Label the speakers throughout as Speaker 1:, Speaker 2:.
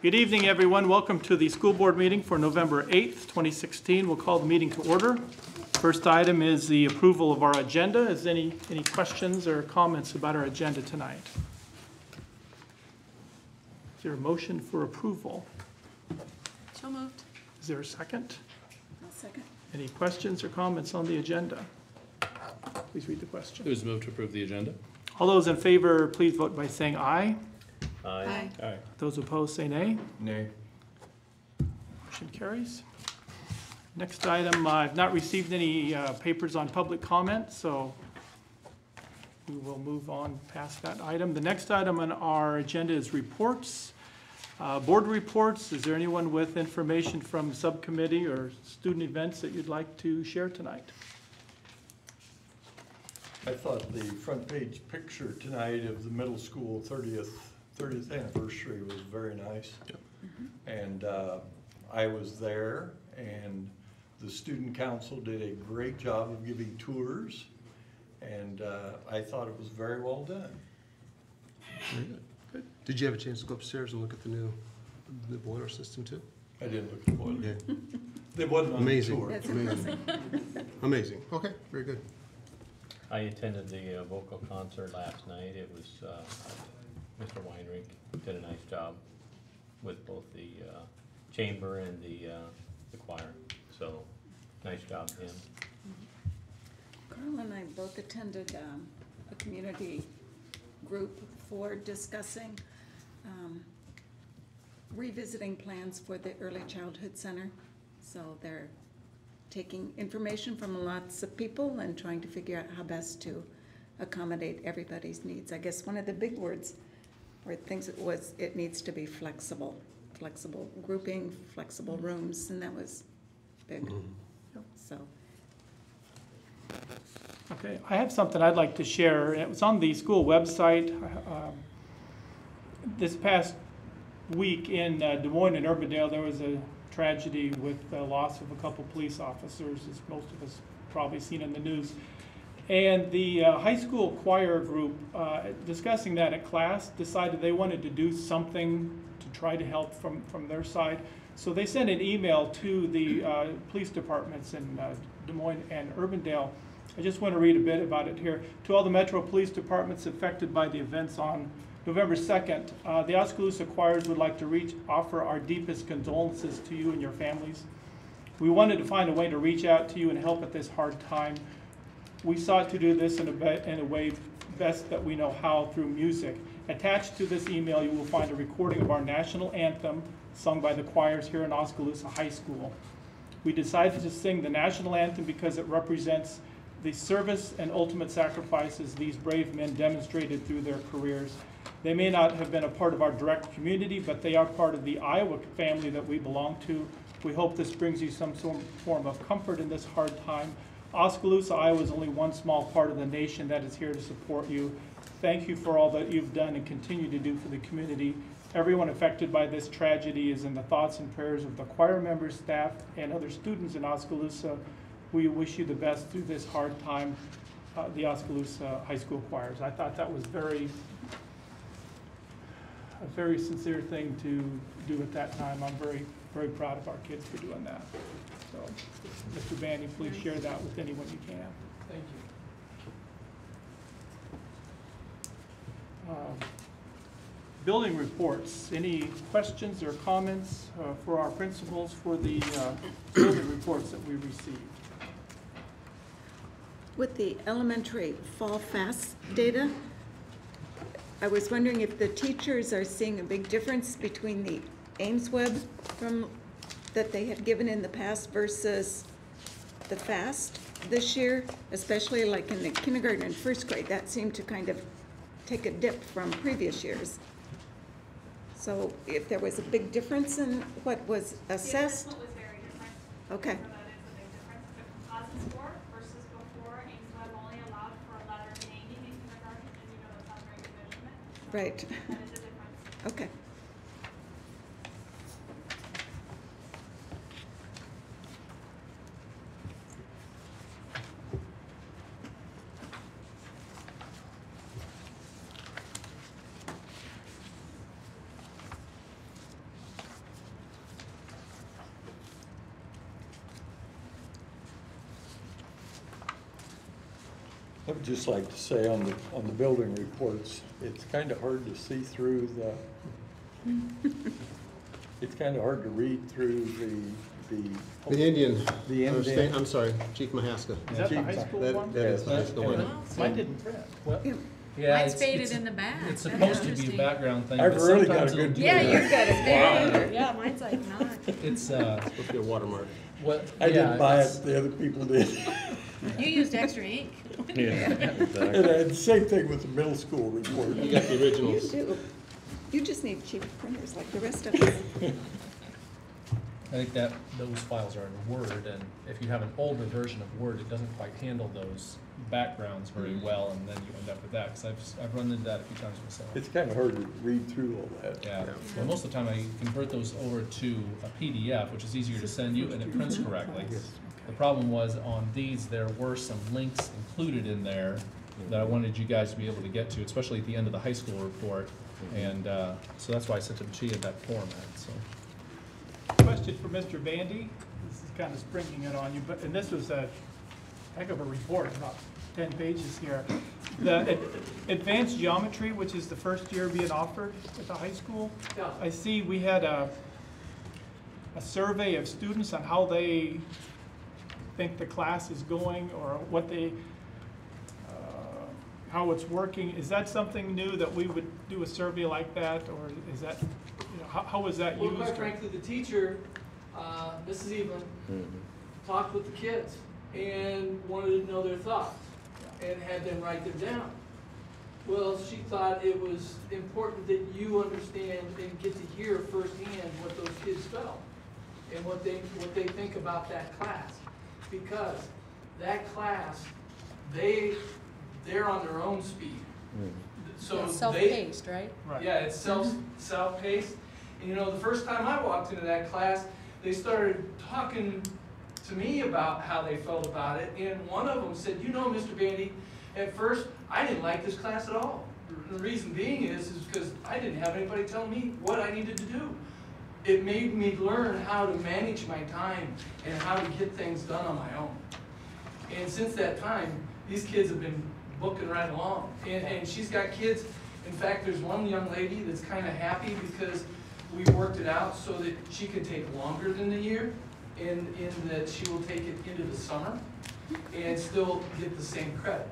Speaker 1: Good evening, everyone. Welcome to the school board meeting for November 8th, 2016. We'll call the meeting to order. First item is the approval of our agenda. Is any, any questions or comments about our agenda tonight? Is there a motion for approval?
Speaker 2: So moved.
Speaker 1: Is there a second?
Speaker 2: I'll second.
Speaker 1: Any questions or comments on the agenda? Please read the
Speaker 3: It
Speaker 1: question.
Speaker 3: was moved to approve the agenda.
Speaker 1: All those in favor, please vote by saying aye.
Speaker 2: Aye.
Speaker 3: Aye.
Speaker 1: Those opposed, say nay.
Speaker 4: Nay.
Speaker 1: Motion carries. Next item, uh, I've not received any uh, papers on public comment, so we will move on past that item. The next item on our agenda is reports. Uh, Board reports, is there anyone with information from subcommittee or student events that you'd like to share tonight?
Speaker 4: I thought the front page picture tonight of the middle school thirtieth, thirtieth anniversary was very nice. And uh, I was there, and the student council did a great job of giving tours, and uh, I thought it was very well done. Good.
Speaker 5: Did you have a chance to go upstairs and look at the new, the boiler system too?
Speaker 4: I didn't look at the boiler.
Speaker 5: Yeah,
Speaker 4: They wasn't on the
Speaker 5: Amazing.
Speaker 4: tour.
Speaker 2: That's
Speaker 5: amazing, amazing. Okay, very good.
Speaker 6: I attended the uh, vocal concert last night. It was, uh, Mr. Weinrich did a nice job with both the uh, chamber and the, uh, the choir. So, nice job, him.
Speaker 2: Carl and I both attended um, a community group for discussing um, revisiting plans for the Early Childhood Center. So they're taking information from lots of people and trying to figure out how best to accommodate everybody's needs. I guess one of the big words or things that was, it needs to be flexible, flexible grouping, flexible rooms, and that was big. So,
Speaker 1: Okay, I have something I'd like to share. It was on the school website. Um, This past week in uh, Des Moines and Urbandale, there was a tragedy with the loss of a couple police officers, as most of us probably seen in the news. And the uh, high school choir group, uh, discussing that at class, decided they wanted to do something to try to help from, from their side. So they sent an email to the uh, police departments in uh, Des Moines and Urbandale. I just want to read a bit about it here. To all the Metro Police Departments affected by the events on November 2nd, uh, the Oskaloosa Choirs would like to reach, offer our deepest condolences to you and your families. We wanted to find a way to reach out to you and help at this hard time. We sought to do this in a, in a way best that we know how through music. Attached to this email, you will find a recording of our national anthem sung by the choirs here in Oskaloosa High School. We decided to sing the national anthem because it represents the service and ultimate sacrifices these brave men demonstrated through their careers. They may not have been a part of our direct community, but they are part of the Iowa family that we belong to. We hope this brings you some form of comfort in this hard time. Oskaloosa, Iowa is only one small part of the nation that is here to support you. Thank you for all that you've done and continue to do for the community. Everyone affected by this tragedy is in the thoughts and prayers of the choir members, staff, and other students in Oskaloosa. We wish you the best through this hard time, uh, the Oskaloosa High School choirs. I thought that was very, a very sincere thing to do at that time. I'm very, very proud of our kids for doing that. So, Mr. Bandy, please share that with anyone you can. Thank you. Um, Building reports, any questions or comments uh, for our principals for the uh, building reports that we received?
Speaker 2: with the elementary Fall FAST data, I was wondering if the teachers are seeing a big difference between the AIMSweb from, that they had given in the past versus the FAST this year, especially like in the kindergarten and first grade, that seemed to kind of take a dip from previous years. So if there was a big difference in what was assessed,
Speaker 7: assessment was very different.
Speaker 2: okay,
Speaker 7: So that is a big difference. The composite score versus before, AIMS only allowed for letter naming in kindergarten, and you know that's not very good measurement.
Speaker 2: right,
Speaker 7: That is a difference.
Speaker 2: okay.
Speaker 8: Just like to say on the, on the building reports, it's kind of hard to see through the, it's kind of hard to read through the, the.
Speaker 3: The Indian,
Speaker 8: The
Speaker 3: I'm sta-
Speaker 8: Indian.
Speaker 3: I'm sorry, Chief Mahaska.
Speaker 1: Is that the high school
Speaker 3: That,
Speaker 1: one?
Speaker 3: that is, that's the one.
Speaker 1: Mine didn't print.
Speaker 9: Well,
Speaker 2: Yeah.
Speaker 9: yeah,
Speaker 10: Mine's
Speaker 9: it's,
Speaker 10: faded
Speaker 9: it's,
Speaker 10: in the back.
Speaker 9: it's
Speaker 10: That's
Speaker 9: supposed to be a
Speaker 10: interesting.
Speaker 9: background thing,
Speaker 8: I've
Speaker 9: but
Speaker 8: really got a
Speaker 9: sometimes
Speaker 8: good
Speaker 9: it'll do
Speaker 10: Yeah,
Speaker 9: that.
Speaker 10: you've got it faded. Yeah, mine's like not.
Speaker 9: It's, uh,
Speaker 3: Supposed to be a watermark.
Speaker 9: what,
Speaker 8: I
Speaker 9: yeah,
Speaker 8: didn't buy
Speaker 9: it's-
Speaker 8: it, the other people did.
Speaker 10: You used extra ink.
Speaker 6: Yeah,
Speaker 8: And
Speaker 6: exactly.
Speaker 8: uh, same thing with the middle school report.
Speaker 3: You got the
Speaker 2: You
Speaker 3: originals.
Speaker 2: do. You just need cheap printers like the rest of us.
Speaker 9: I think that those files are in Word, and if you have an older version of Word, it doesn't quite handle those backgrounds very well, and then you end up with that, because I've, I've run into that a few times myself.
Speaker 8: It's kind of hard to read through all that.
Speaker 9: Yeah, well, most of the time I convert those over to a PDF, which is easier to send you, and it prints correctly. The problem was on these, there were some links included in there that I wanted you guys to be able to get to, especially at the end of the high school report. And, uh, so that's why I sent them to you in that format, so.
Speaker 1: Question for Mr. Bandy, this is kind of springing it on you, but, and this was a heck of a report, about ten pages here. The ad- advanced geometry, which is the first year being offered at the high school. I see we had a, a survey of students on how they think the class is going, or what they, uh, how it's working. Is that something new that we would do a survey like that, or is that, you know, how, how is that
Speaker 11: Well,
Speaker 1: used?
Speaker 11: quite
Speaker 1: or-
Speaker 11: frankly, the teacher, uh, Mrs. Evelyn,
Speaker 6: Mhm.
Speaker 11: talked with the kids and wanted to know their thoughts and had them write them down. Well, she thought it was important that you understand and get to hear firsthand what those kids felt and what they, what they think about that class. Because that class, they, they're on their own speed. So
Speaker 10: It's
Speaker 11: they,
Speaker 10: self-paced, right?
Speaker 1: Right.
Speaker 11: yeah, it's self,
Speaker 10: Mm-hmm.
Speaker 11: self-paced. And you know, the first time I walked into that class, they started talking to me about how they felt about it. And one of them said, you know, Mr. Bandy, at first, I didn't like this class at all. The reason being is, is because I didn't have anybody telling me what I needed to do. It made me learn how to manage my time and how to get things done on my own. And since that time, these kids have been booking right along. And, and she's got kids, in fact, there's one young lady that's kind of happy because we worked it out so that she can take longer than the year, and in that she will take it into the summer and still get the same credit.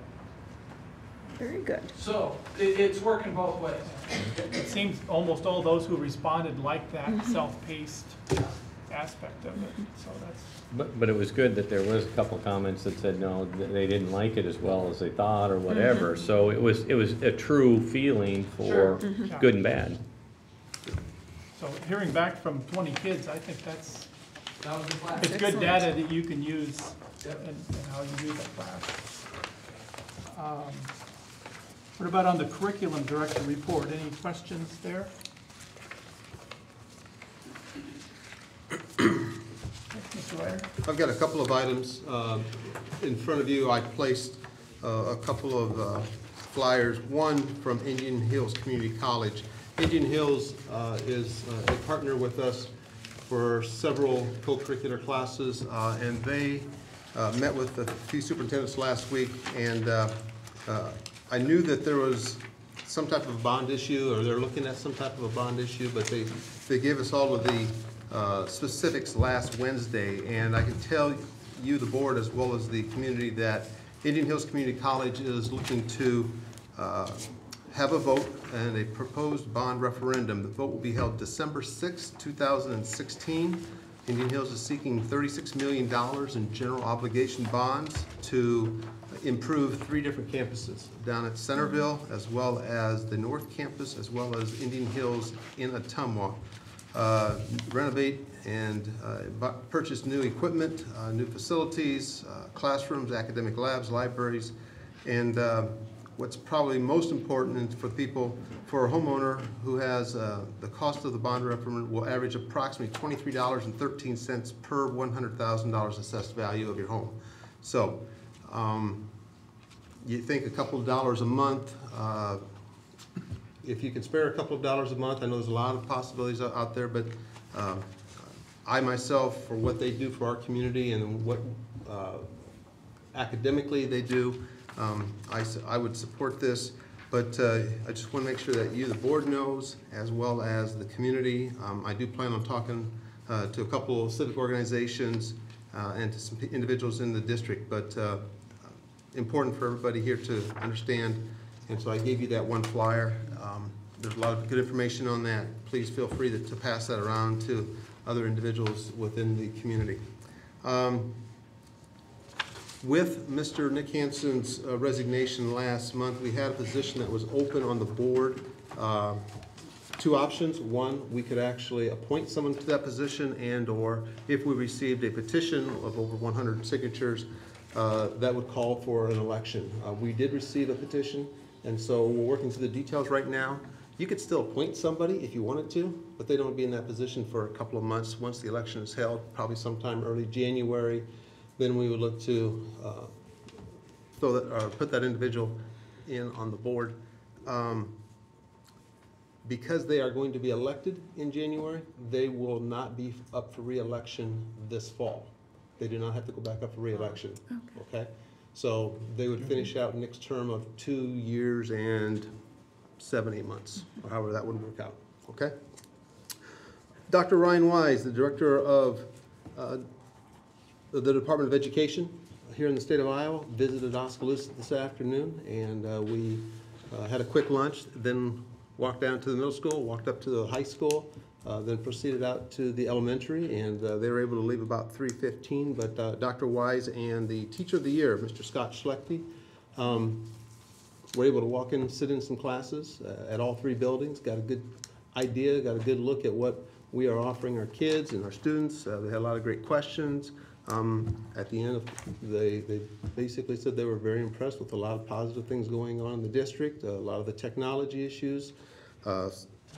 Speaker 2: Very good.
Speaker 11: So, it, it's working both ways.
Speaker 1: It seems almost all those who responded like that
Speaker 2: Mm-hmm.
Speaker 1: self-paced aspect of it, so that's,
Speaker 6: But, but it was good that there was a couple comments that said, no, th- they didn't like it as well as they thought or whatever. So it was, it was a true feeling for
Speaker 1: Yeah.
Speaker 6: good and bad.
Speaker 1: so hearing back from twenty kids, I think that's,
Speaker 11: That was the class.
Speaker 1: it's good
Speaker 2: Excellent.
Speaker 1: data that you can use in,
Speaker 11: Yep.
Speaker 1: in how you do that class. Um, What about on the curriculum director report, any questions there? Mr. Ryder?
Speaker 3: I've got a couple of items. Um, In front of you, I placed uh, a couple of uh, flyers, one from Indian Hills Community College. Indian Hills uh, is uh, a partner with us for several co-curricular classes, uh, and they uh, met with a few superintendents last week, and uh, uh, I knew that there was some type of bond issue, or they're looking at some type of a bond issue, but they, they gave us all of the uh, specifics last Wednesday, and I can tell you, the board, as well as the community, that Indian Hills Community College is looking to uh, have a vote and a proposed bond referendum. The vote will be held December sixth, two thousand and sixteen. Indian Hills is seeking thirty-six million dollars in general obligation bonds to improve three different campuses, down at Centerville, as well as the North Campus, as well as Indian Hills in Ottumwa. Uh, Renovate and uh, purchase new equipment, uh, new facilities, uh, classrooms, academic labs, libraries, and uh, what's probably most important for people, for a homeowner who has, uh, the cost of the bond referendum will average approximately twenty-three dollars and thirteen cents per one hundred thousand dollars assessed value of your home. So, um, you think a couple of dollars a month, uh, if you can spare a couple of dollars a month, I know there's a lot of possibilities out there, but um, I myself, for what they do for our community and what uh, academically they do, Um, I would support this, but uh, I just want to make sure that you, the board knows, as well as the community. Um, I do plan on talking uh, to a couple of civic organizations uh, and to some individuals in the district, but uh, important for everybody here to understand. And so I gave you that one flyer. Um, There's a lot of good information on that. Please feel free to, to pass that around to other individuals within the community. Um, With Mr. Nick Hansen's uh, resignation last month, we had a position that was open on the board. Uh, Two options. One, we could actually appoint someone to that position and/or if we received a petition of over 100 signatures, uh, that would call for an election. Uh, We did receive a petition, and so we're working through the details right now. You could still appoint somebody if you wanted to, but they don't be in that position for a couple of months. Once the election is held, probably sometime early January, then we would look to uh, throw that, or put that individual in on the board. Um, Because they are going to be elected in January, they will not be up for reelection this fall. They do not have to go back up for reelection, okay? So they would finish out next term of two years and seven, eight months, or however that would work out, okay? Dr. Ryan Wise, the Director of uh, the Department of Education here in the state of Iowa, visited Oskaloosa this afternoon, and uh, we uh, had a quick lunch, then walked down to the middle school, walked up to the high school, uh, then proceeded out to the elementary, and uh, they were able to leave about 3:15, but uh, Dr. Wise and the Teacher of the Year, Mr. Scott Schlechte, um, were able to walk in and sit in some classes uh, at all three buildings, got a good idea, got a good look at what we are offering our kids and our students. They had a lot of great questions. Um, At the end, of they, they basically said they were very impressed with a lot of positive things going on in the district, a lot of the technology issues, uh,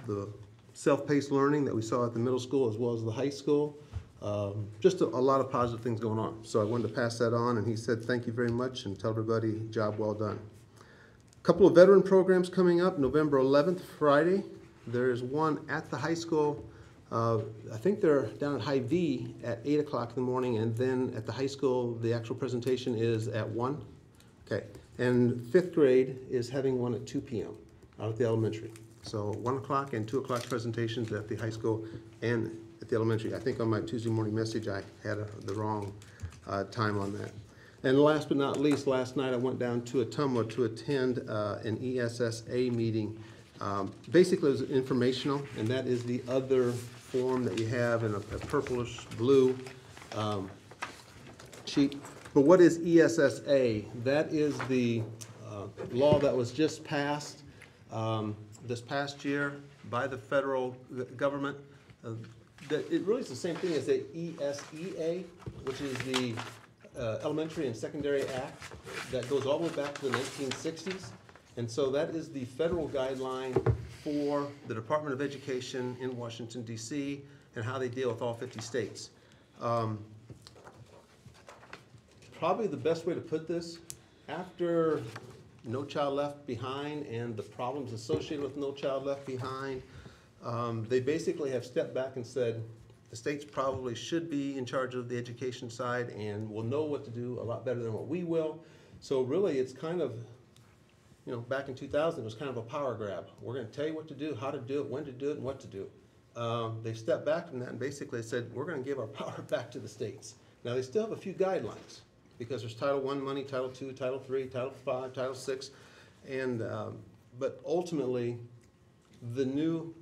Speaker 3: the self-paced learning that we saw at the middle school as well as the high school. Um, Just a, a lot of positive things going on. So I wanted to pass that on, and he said, thank you very much, and tell everybody, job well done. A couple of veteran programs coming up, November 11th, Friday. There's one at the high school. Uh, I think they're down at Hy-Vee at 8 o'clock in the morning, and then at the high school, the actual presentation is at 1. Okay, and fifth grade is having one at 2 PM out at the elementary. So 1 o'clock and 2 o'clock presentations at the high school and at the elementary. I think on my Tuesday morning message, I had uh, the wrong uh, time on that. And last but not least, last night I went down to Ottumwa to attend uh, an ESSA meeting. Um, Basically, it was informational, and that is the other form that you have in a a purplish blue um, sheet. But what is ESSA? That is the uh, law that was just passed um, this past year by the federal government. Uh, That, it really is the same thing as the ESEA, which is the uh, Elementary and Secondary Act that goes all the way back to the nineteen sixties. And so that is the federal guideline for the Department of Education in Washington DC and how they deal with all fifty states. Um, Probably the best way to put this, after No Child Left Behind and the problems associated with No Child Left Behind, um, they basically have stepped back and said, the states probably should be in charge of the education side and will know what to do a lot better than what we will. So really, it's kind of, you know, back in two thousand, it was kind of a power grab. We're gonna tell you what to do, how to do it, when to do it, and what to do. Um, they stepped back from that and basically said, we're gonna give our power back to the states. Now, they still have a few guidelines, because there's Title I money, Title II, Title III, Title V, Title VI, and, um, but ultimately, the new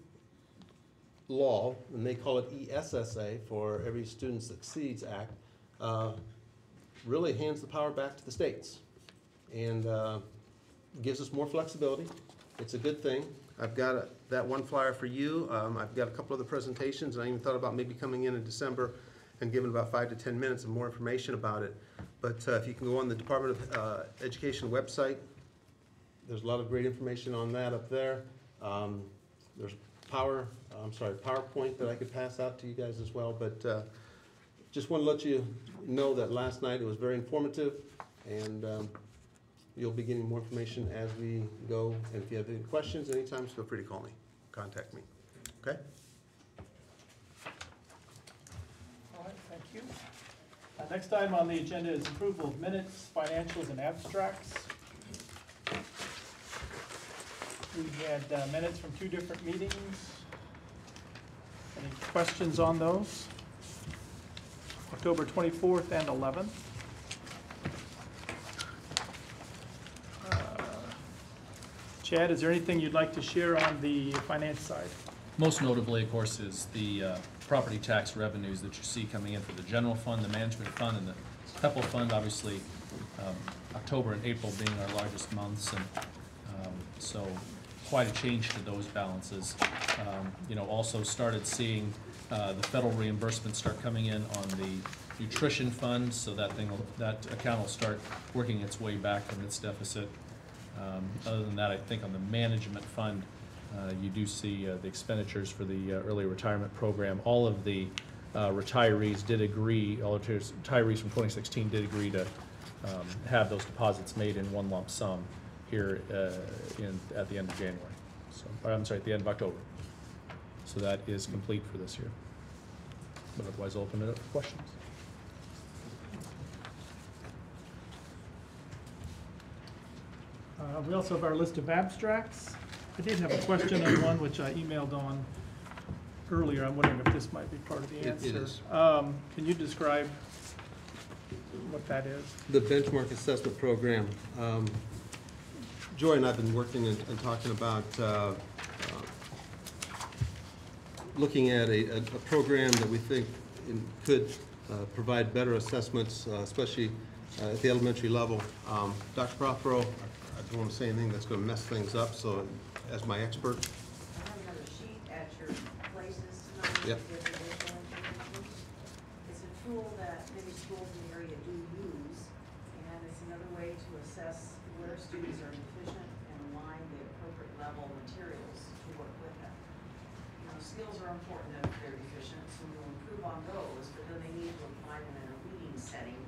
Speaker 3: law, and they call it ESSA for Every Student Succeeds Act, uh, really hands the power back to the states. And uh, gives us more flexibility. It's a good thing. I've got a- that one flyer for you. Um, I've got a couple other presentations, and I even thought about maybe coming in in December and giving about five to 10 minutes of more information about it. But uh, if you can go on the Department of uh, Education website, there's a lot of great information on that up there. Um, There's power, I'm sorry, PowerPoint that I could pass out to you guys as well, but uh, just want to let you know that last night it was very informative, and um, You'll be getting more information as we go. And if you have any questions anytime, feel free to call me, contact me. Okay?
Speaker 1: All right, thank you. Uh, next item on the agenda is approval of minutes, financials, and abstracts. We had uh, minutes from two different meetings. Any questions on those? October 24th and 11th. Chad, is there anything you'd like to share on the finance side?
Speaker 9: Most notably, of course, is the uh, property tax revenues that you see coming in for the general fund, the management fund, and the PPEL fund, obviously, um, October and April being our largest months, and um, so quite a change to those balances. Um, You know, also started seeing uh, the federal reimbursements start coming in on the nutrition fund, so that thing, will- that account will start working its way back from its deficit. Um, Other than that, I think on the management fund, uh, you do see uh, the expenditures for the uh, early retirement program. All of the uh, retirees did agree, all the retirees from 2016 did agree to um, have those deposits made in one lump sum here uh, in, at the end of January. So, or I'm sorry, at the end of October. So that is complete for this year. But otherwise, I'll open it up for questions.
Speaker 1: Uh, We also have our list of abstracts. I did have a question on one which I emailed on earlier. I'm wondering if this might be part of the
Speaker 3: It-
Speaker 1: answer.
Speaker 3: it is.
Speaker 1: Um, Can you describe what that is?
Speaker 3: The benchmark assessment program. um, Joy and I have been working and and talking about uh, uh, looking at a, a a program that we think in- could uh, provide better assessments, uh, especially uh, at the elementary level. Um, Dr. Prothero, I I don't want to say anything that's going to mess things up, so as my expert,
Speaker 12: I have another sheet at your places tonight.
Speaker 3: Yep.
Speaker 12: with the visual information. It's a tool that many schools in the area do use, and it's another way to assess where students are deficient and align the appropriate level materials to work with them. You know, skills are important if they're deficient, so we'll improve on those, but then they need to apply them in a reading setting,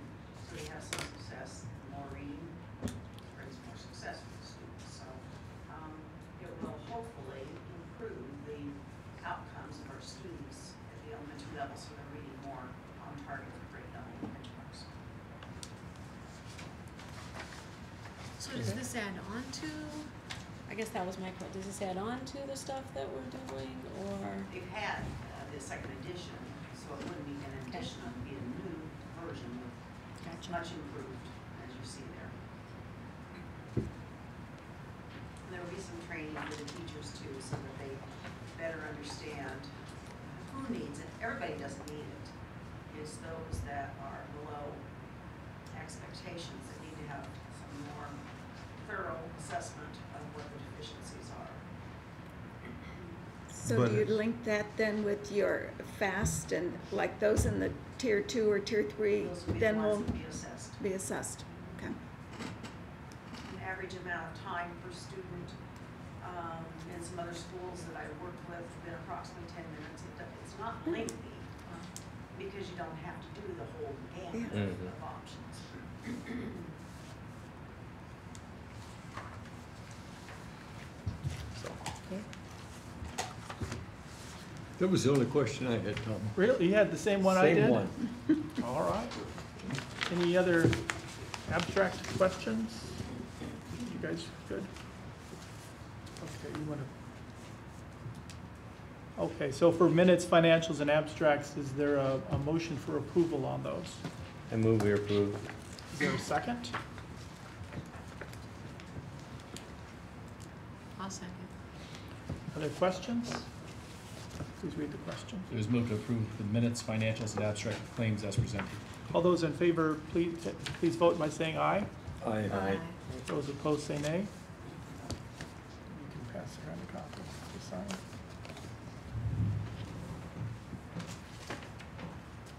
Speaker 12: so they have some success, more reading brings more success for the students, so, um, it will hopefully improve the outcomes of our students at the elementary level, so they're reading more on target with grade nine benchmarks.
Speaker 10: So does this add on to, I guess that was my question, does this add on to the stuff that we're doing, or?
Speaker 12: They've had, uh, the second edition, so it wouldn't be an addition, it would be a new version with
Speaker 10: Gotcha.
Speaker 12: much improved, as you see there. And There will be some training for the teachers too, so that they better understand who needs it. Everybody doesn't need it. It's those that are below expectations that need to have some more thorough assessment of what the deficiencies are.
Speaker 2: So
Speaker 3: But
Speaker 2: do you link that then with your FAST and like those in the tier two or tier three,
Speaker 12: Those will be the
Speaker 2: then will
Speaker 12: ones that be assessed.
Speaker 2: be assessed? Okay.
Speaker 12: an average amount of time per student. Um, in some other schools that I worked with, been approximately ten minutes. It's not lengthy, because you don't have to do the whole gamut
Speaker 6: Yeah.
Speaker 12: of
Speaker 6: Mhm.
Speaker 12: of options.
Speaker 4: That was the only question I had, Tom.
Speaker 1: Really? You had the same one I did?
Speaker 4: Same one.
Speaker 1: All right. Any other abstract questions? You guys good? Okay, you want to? Okay, so for minutes, financials, and abstracts, is there a, a motion for approval on those?
Speaker 6: I move we approve.
Speaker 1: Is there a second?
Speaker 10: I'll second.
Speaker 1: Other questions? Please read the question.
Speaker 9: It was moved to approve the minutes, financials, and abstract claims as presented.
Speaker 1: All those in favor, please, please vote by saying aye.
Speaker 4: I,
Speaker 6: Aye.
Speaker 1: Those opposed, say nay. You can pass around a copy to sign.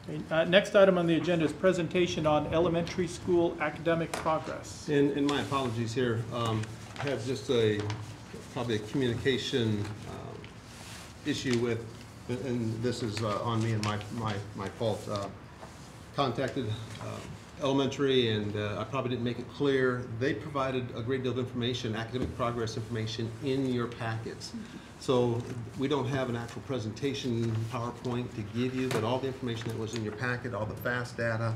Speaker 1: Okay, uh, Next item on the agenda is presentation on elementary school academic progress.
Speaker 3: And, and my apologies here, um, have just a, probably a communication, um, issue with, and- this is, uh, on me and my, my, my fault. Uh, Contacted, uh, elementary and, uh, I probably didn't make it clear. They provided a great deal of information, academic progress information in your packets. So we don't have an actual presentation PowerPoint to give you, but all the information that was in your packet, all the FAST data,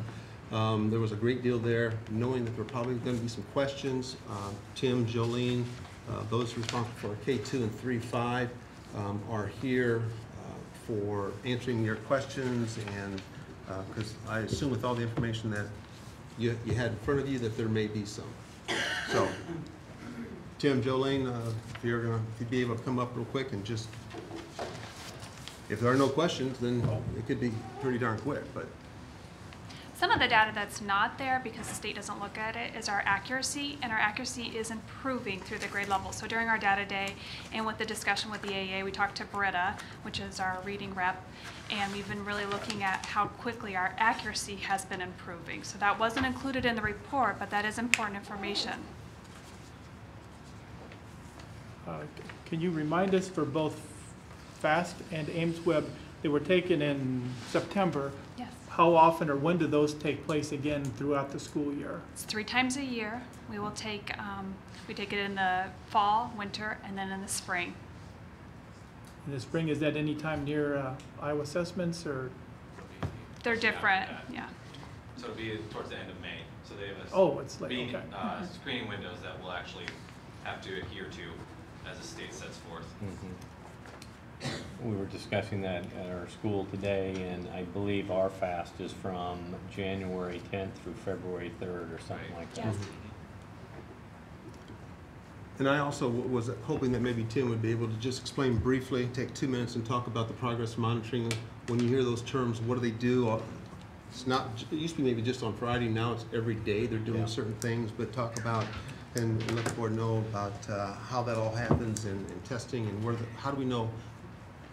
Speaker 3: um, there was a great deal there, knowing that there were probably gonna be some questions. Um, Tim, Jolene, Uh, Those responsible for K-2 and 3-5 um, are here uh, for answering your questions and, because I assume with all the information that you you had in front of you, that there may be some. So, Tim, Jolene, uh, if you're gonna, if you'd be able to come up real quick and just, if there are no questions, then it could be pretty darn quick, but
Speaker 7: Some of the data that's not there because the state doesn't look at it is our accuracy, and our accuracy is improving through the grade level. So during our data day and with the discussion with the AA, we talked to Britta, which is our reading rep, and we've been really looking at how quickly our accuracy has been improving. So that wasn't included in the report, but that is important information.
Speaker 1: Uh, Can you remind us for both FAST and AIMSweb, they were taken in September.
Speaker 7: Yes.
Speaker 1: How often or when do those take place again throughout the school year?
Speaker 7: It's three times a year. We will take, um, we take it in the fall, winter, and then in the spring.
Speaker 1: In the spring, is that any time near uh, Iowa assessments or,
Speaker 7: They're different, yeah.
Speaker 13: So it'll be towards the end of May, so they have a.
Speaker 1: oh, it's like,
Speaker 13: screening-
Speaker 1: okay.
Speaker 13: uh, screening windows that we'll actually have to adhere to as the state sets forth.
Speaker 6: We were discussing that at our school today, and I believe our FAST is from January tenth through February third or something
Speaker 13: Right.
Speaker 6: like that.
Speaker 7: Yes.
Speaker 3: And I also w- was hoping that maybe Tim would be able to just explain briefly, take two minutes and talk about the progress monitoring. When you hear those terms, what do they do? Uh, It's not, j- it used to be maybe just on Friday, now it's every day they're doing
Speaker 6: Yeah.
Speaker 3: certain things, but talk about, and and let the board know about uh, how that all happens and, and testing and where, the- how do we know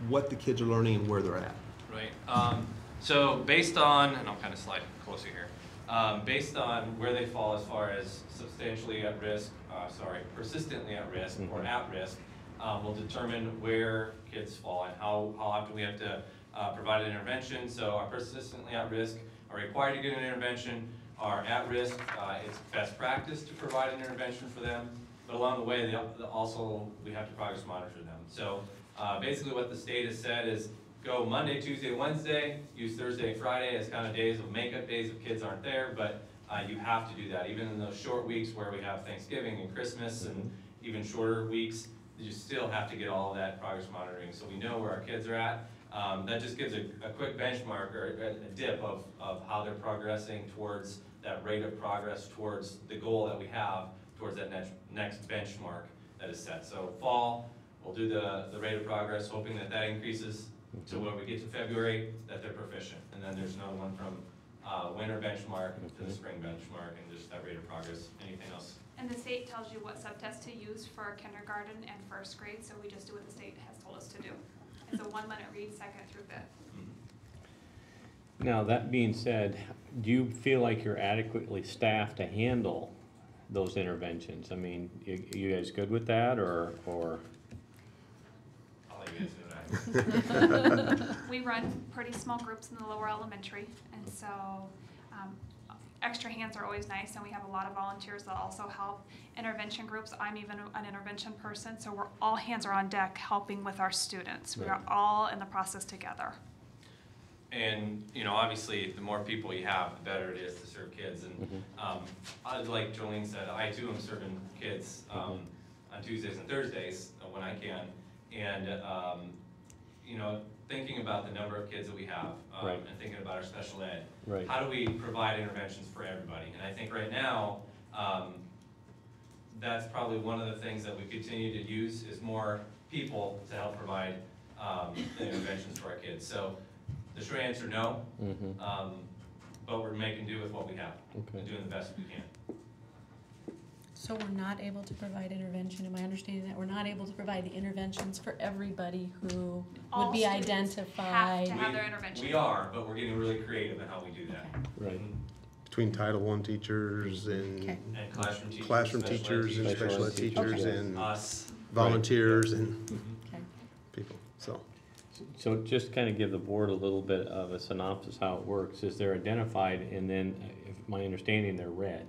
Speaker 3: what the kids are learning and where they're at?
Speaker 13: Right, um, so based on, and I'll kind of slide closer here, um, based on where they fall as far as substantially at risk, uh, sorry, persistently at risk or
Speaker 6: Mhm.
Speaker 13: at risk, um, will determine where kids fall and how, how often we have to, uh, provide an intervention. So our persistently at risk are required to get an intervention, are at risk, uh, it's best practice to provide an intervention for them. But along the way, they also, we have to progress monitor them. So, uh, basically what the state has said is go Monday, Tuesday, Wednesday, use Thursday, Friday as kind of days of makeup days if kids aren't there, but, uh, you have to do that, even in those short weeks where we have Thanksgiving and Christmas and even shorter weeks, you still have to get all of that progress monitoring, so we know where our kids are at. Um, that just gives a, a quick benchmark or a, a dip of, of how they're progressing towards that rate of progress towards the goal that we have, towards that next, next benchmark that is set. So fall, we'll do the, the rate of progress, hoping that that increases to when we get to February, that they're proficient. And then there's another one from, uh, winter benchmark to the spring benchmark and just that rate of progress. Anything else?
Speaker 7: And the state tells you what subtest to use for kindergarten and first grade, so we just do what the state has told us to do. It's a one-minute read, second through fifth.
Speaker 6: Now, that being said, do you feel like you're adequately staffed to handle those interventions? I mean, you, you guys good with that, or, or?
Speaker 13: I'll let you guys know that.
Speaker 7: We run pretty small groups in the lower elementary, and so, um, extra hands are always nice, and we have a lot of volunteers that also help. Intervention groups, I'm even an intervention person, so we're, all hands are on deck helping with our students. We are all in the process together.
Speaker 13: And, you know, obviously, the more people you have, the better it is to serve kids. And,
Speaker 6: Mhm.
Speaker 13: um, like Jolene said, I too am serving kids, um, on Tuesdays and Thursdays uh, when I can. And, um, you know, thinking about the number of kids that we have, um,
Speaker 6: Right.
Speaker 13: and thinking about our special ed.
Speaker 6: Right.
Speaker 13: How do we provide interventions for everybody? And I think right now, um, that's probably one of the things that we continue to use is more people to help provide, um, the interventions for our kids. So the short answer, no,
Speaker 6: Mhm.
Speaker 13: um, but we're making do with what we have
Speaker 6: Okay.
Speaker 13: and doing the best we can.
Speaker 10: So we're not able to provide intervention, am I understanding that? We're not able to provide the interventions for everybody who
Speaker 7: All
Speaker 10: would be
Speaker 7: students
Speaker 10: identified?
Speaker 7: Have to have
Speaker 13: We-
Speaker 7: their intervention.
Speaker 13: We are, but we're getting really creative in how we do that.
Speaker 10: Okay.
Speaker 6: Right. Mm-hmm.
Speaker 3: Between Title I teachers and
Speaker 10: Okay.
Speaker 13: And classroom teachers.
Speaker 3: classroom
Speaker 13: special ed
Speaker 3: teachers and
Speaker 6: Special
Speaker 3: special
Speaker 6: ed
Speaker 3: ed
Speaker 6: teachers,
Speaker 3: teachers
Speaker 10: Okay.
Speaker 3: and
Speaker 13: Us.
Speaker 3: volunteers and
Speaker 10: Okay.
Speaker 3: people, so.
Speaker 6: So just kind of give the board a little bit of a synopsis how it works, is they're identified and then, if my understanding, they're red.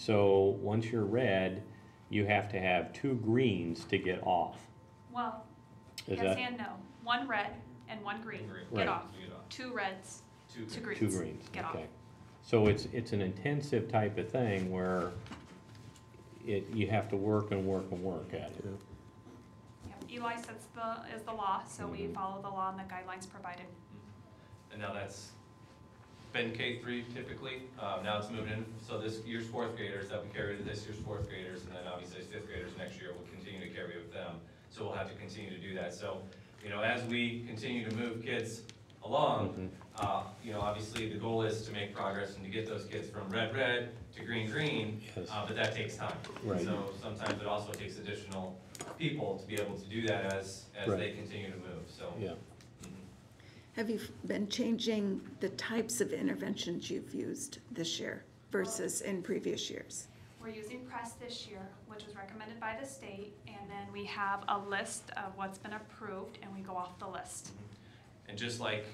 Speaker 6: So once you're red, you have to have two greens to get off.
Speaker 7: Well,
Speaker 6: Is
Speaker 7: yes
Speaker 6: that
Speaker 7: and no. One red and one green.
Speaker 13: Green.
Speaker 6: Right.
Speaker 7: Get off.
Speaker 13: Get off.
Speaker 7: Two reds,
Speaker 13: Two
Speaker 7: two greens.
Speaker 6: two greens?
Speaker 7: Get off.
Speaker 6: Okay. So it's, it's an intensive type of thing where it, you have to work and work and work at it.
Speaker 7: Yep, ELI sets the, is the law, so we
Speaker 6: Mhm.
Speaker 7: follow the law and the guidelines provided.
Speaker 13: And now that's been K three typically, uh, now it's moved in, so this year's fourth graders that we carry to this year's fourth graders, and then obviously fifth graders next year will continue to carry with them. So we'll have to continue to do that, so, you know, as we continue to move kids along,
Speaker 6: Mhm.
Speaker 13: uh, you know, obviously the goal is to make progress and to get those kids from red, red to green, green,
Speaker 6: Yes.
Speaker 13: uh, but that takes time.
Speaker 6: Right.
Speaker 13: So sometimes it also takes additional people to be able to do that as, as
Speaker 6: Right.
Speaker 13: they continue to move, so.
Speaker 6: Yeah.
Speaker 2: Have you been changing the types of interventions you've used this year versus in previous years?
Speaker 7: We're using Press this year, which was recommended by the state, and then we have a list of what's been approved, and we go off the list.
Speaker 13: And just like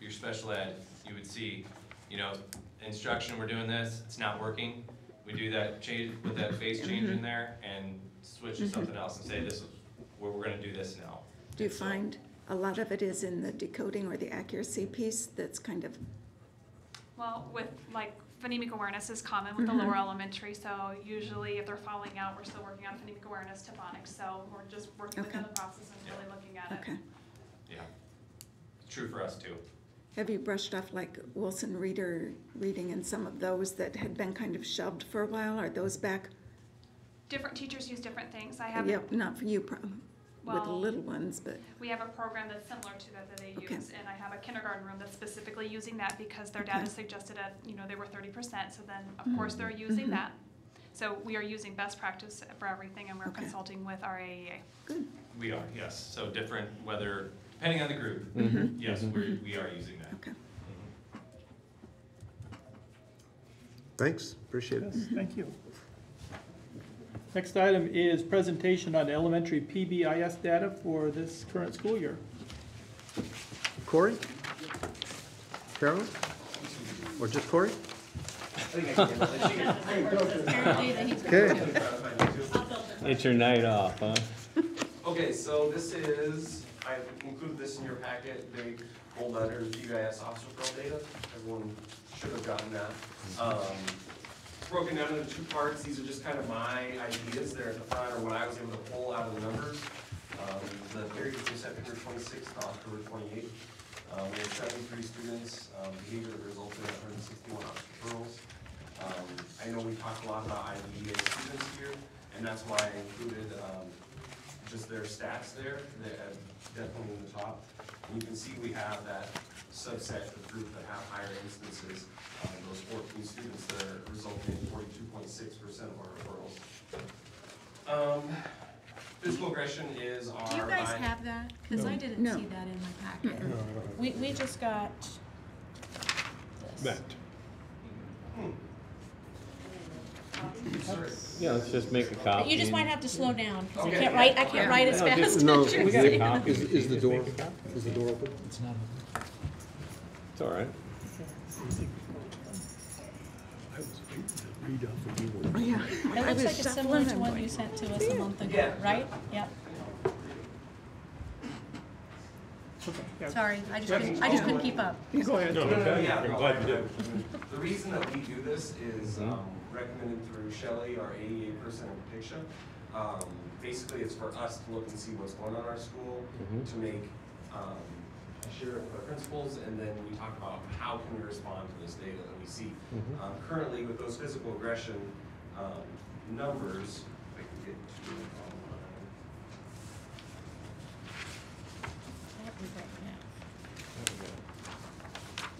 Speaker 13: your special ed, you would see, you know, instruction, we're doing this, it's not working. We do that change, put that phase mm-hmm. change in there and switch to mm-hmm. something else and say, this is, where we're gonna do this now.
Speaker 2: Do you
Speaker 13: so-
Speaker 2: find a lot of it is in the decoding or the accuracy piece that's kind of,
Speaker 7: Well, with, like, phonemic awareness is common with the
Speaker 2: Mhm.
Speaker 7: lower elementary, so usually if they're falling out, we're still working on phonemic awareness to phonics, so we're just working within the
Speaker 2: Okay.
Speaker 7: process and really looking at it.
Speaker 2: okay.
Speaker 13: Yeah. True for us too.
Speaker 2: Have you brushed off like Wilson Reader reading and some of those that had been kind of shoved for a while? Are those back?
Speaker 7: Different teachers use different things. I have,
Speaker 2: Yep, not for you, prob- with the
Speaker 7: Well-
Speaker 2: little ones, but,
Speaker 7: we have a program that's similar to that that they
Speaker 2: Okay.
Speaker 7: use, and I have a kindergarten room that's specifically using that because their data
Speaker 2: Okay.
Speaker 7: suggested that, you know, they were thirty percent, so then, of
Speaker 2: Mhm.
Speaker 7: course, they're using
Speaker 2: Mhm.
Speaker 7: that. So we are using best practice for everything, and we're
Speaker 2: Okay.
Speaker 7: consulting with our AEA.
Speaker 2: good.
Speaker 13: We are, yes. So different, whether, depending on the group,
Speaker 6: Mhm.
Speaker 13: yes,
Speaker 6: Mhm.
Speaker 13: we, we are using that.
Speaker 2: Okay.
Speaker 3: Thanks, appreciate it.
Speaker 1: Yes, thank you. Next item is presentation on elementary PBIS data for this current school year.
Speaker 3: Corey? Carolyn? Or just Corey?
Speaker 10: Apparently that he's.
Speaker 3: Okay.
Speaker 6: It's your night off, huh?
Speaker 14: Okay, so this is, I included this in your packet, the gold letter, PBIS officer pro data. Everyone should have gotten that. Um, Broken down into two parts, these are just kind of my ideas there at the front, or what I was able to pull out of the numbers. Um, The period from September twenty-sixth to October twenty-eighth. Um, we had seventy-three students, um, behavior that resulted in hundred and sixty-one officer referrals. Um, I know we talked a lot about IDEA students here, and that's why I included, um, just their stats there, they're definitely in the top. And you can see we have that subset, the group that have higher instances, um, those fourteen students that are resulting in forty-two point six percent of our referrals. Um, physical aggression is our.
Speaker 10: Do you guys
Speaker 14: bi-
Speaker 10: have that? Cause I didn't
Speaker 2: No.
Speaker 10: see that in my packet. We, we just got this.
Speaker 6: Yeah, let's just make a copy.
Speaker 10: You just might have to slow down, cause I can't write, I can't write as fast
Speaker 6: just-
Speaker 10: as
Speaker 3: no,
Speaker 10: you're
Speaker 6: We got a
Speaker 10: saying.
Speaker 6: copy.
Speaker 3: Is- is the door-
Speaker 6: make.
Speaker 3: Is the door open?
Speaker 9: It's not.
Speaker 6: It's all right.
Speaker 2: Oh, yeah.
Speaker 10: It looks like it's similar to
Speaker 2: I'm
Speaker 10: what you sent to us a month ago,
Speaker 14: Yeah.
Speaker 10: right? Yep.
Speaker 1: Okay, yeah.
Speaker 10: Sorry, I just couldn't, I just couldn't keep up.
Speaker 1: Go ahead.
Speaker 14: No, no, no, yeah, no, I- I- The reason that we do this is,
Speaker 6: Mhm.
Speaker 14: um, recommended through Shelley, our AEA person in Picture. Um, basically, it's for us to look and see what's going on in our school,
Speaker 6: Mhm.
Speaker 14: to make, um, share it with our principals, and then we talk about how can we respond to this data that we see.
Speaker 6: Mhm.
Speaker 14: Um, currently, with those physical aggression, um, numbers, if I can get to it online.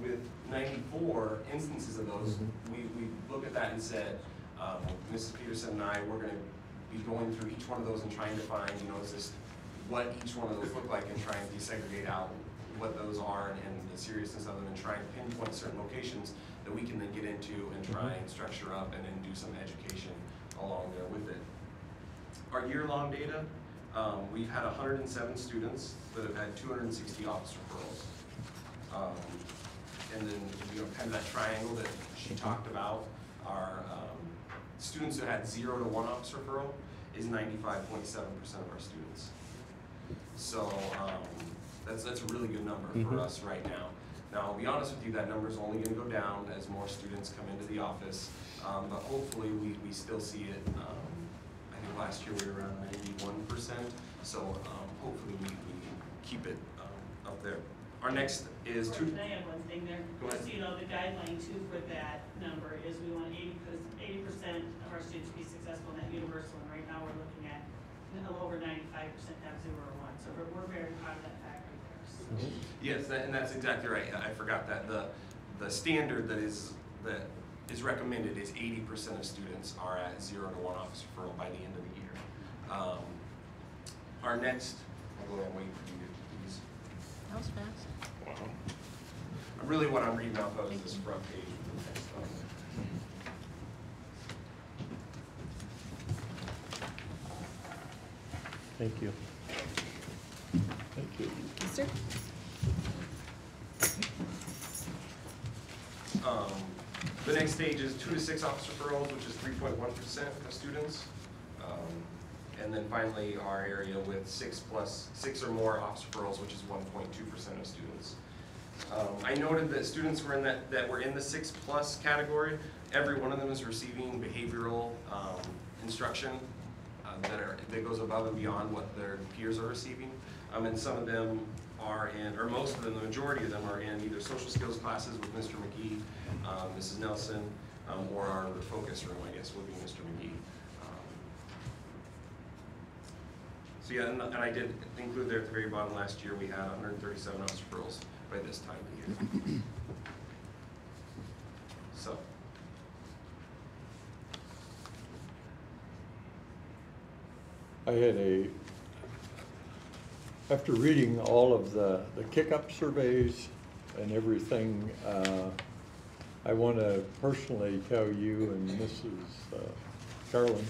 Speaker 14: with ninety-four instances of those, we, we look at that and said, um, Mrs. Peterson and I, we're gonna be going through each one of those and trying to find, you know, is this, what each one of those look like and try and desegregate out what those are and, and the seriousness of them and try and pinpoint certain locations that we can then get into and try and structure up and then do some education along there with it. Our year-long data, um, we've had hundred and seven students that have had two hundred and sixty office referrals. Um, and then, you know, kind of that triangle that she talked about, our, um, students who had zero to one office referral is ninety-five point seven percent of our students. So, um, that's, that's a really good number for
Speaker 6: Mhm.
Speaker 14: us right now. Now, I'll be honest with you, that number is only gonna go down as more students come into the office, um, but hopefully we, we still see it, um, I think last year we were around ninety-one percent, so, um, hopefully we, we can keep it, um, up there. Our next is two,
Speaker 15: Can I add one thing there?
Speaker 14: Go ahead.
Speaker 15: Just so you know, the guideline too for that number is we want eighty, eighty percent of our students to be successful in that universal, and right now we're looking at a little over ninety-five percent have zero or one, so we're, we're very proud of that fact right there. So-
Speaker 14: Yes, that, and that's exactly right. I I forgot that. The, the standard that is, that is recommended is eighty percent of students are at zero to one office referral by the end of the year. Um, Our next, I'll go ahead and wait for you to, please.
Speaker 10: That was fast. Wow.
Speaker 14: Really what I'm reading off of is this front page. with the text on it.
Speaker 6: Thank you.
Speaker 4: Thank you.
Speaker 2: Sir?
Speaker 14: Um, The next stage is two to six office referrals, which is three point one percent of students. Um, And then finally, our area with six plus, six or more office referrals, which is one point two percent of students. Um, I noted that students were in that, that were in the six plus category. Every one of them is receiving behavioral um, instruction uh, that are, that goes above and beyond what their peers are receiving. Um, And some of them are in, or most of them, the majority of them are in either social skills classes with Mr. McGee, um, Mrs. Nelson, um, or our focus room, I guess, would be Mr. McGee. Um, So yeah, and, and I did include there at the very bottom, last year, we had hundred and thirty-seven office referrals by this time of year. So.
Speaker 4: I had a, after reading all of the, the kick-up surveys and everything, uh, I want to personally tell you and Mrs. uh, Carolyn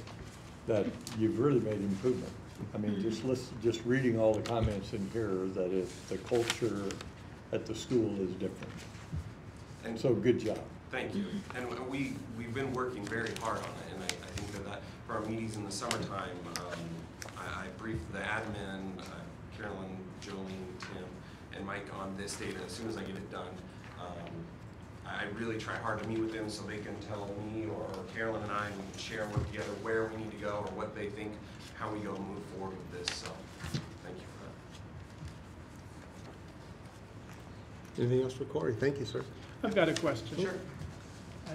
Speaker 4: that you've really made improvement. I mean, just listen, just reading all the comments in here, that it, the culture at the school is different.
Speaker 14: And
Speaker 4: So, good job.
Speaker 14: Thank you. And we, we've been working very hard on it, and I, I think that that, for our meetings in the summertime, um, I, I briefed the admin, uh, Carolyn, Jolene, Tim, and Mike on this data as soon as I get it done. Um, I, I really try hard to meet with them so they can tell me or Carolyn and I, and we can share and work together where we need to go or what they think, how we go move forward with this, so, thank you for that.
Speaker 3: Anything else for Corey? Thank you, sir.
Speaker 1: I've got a question.
Speaker 14: Sure.
Speaker 1: Uh,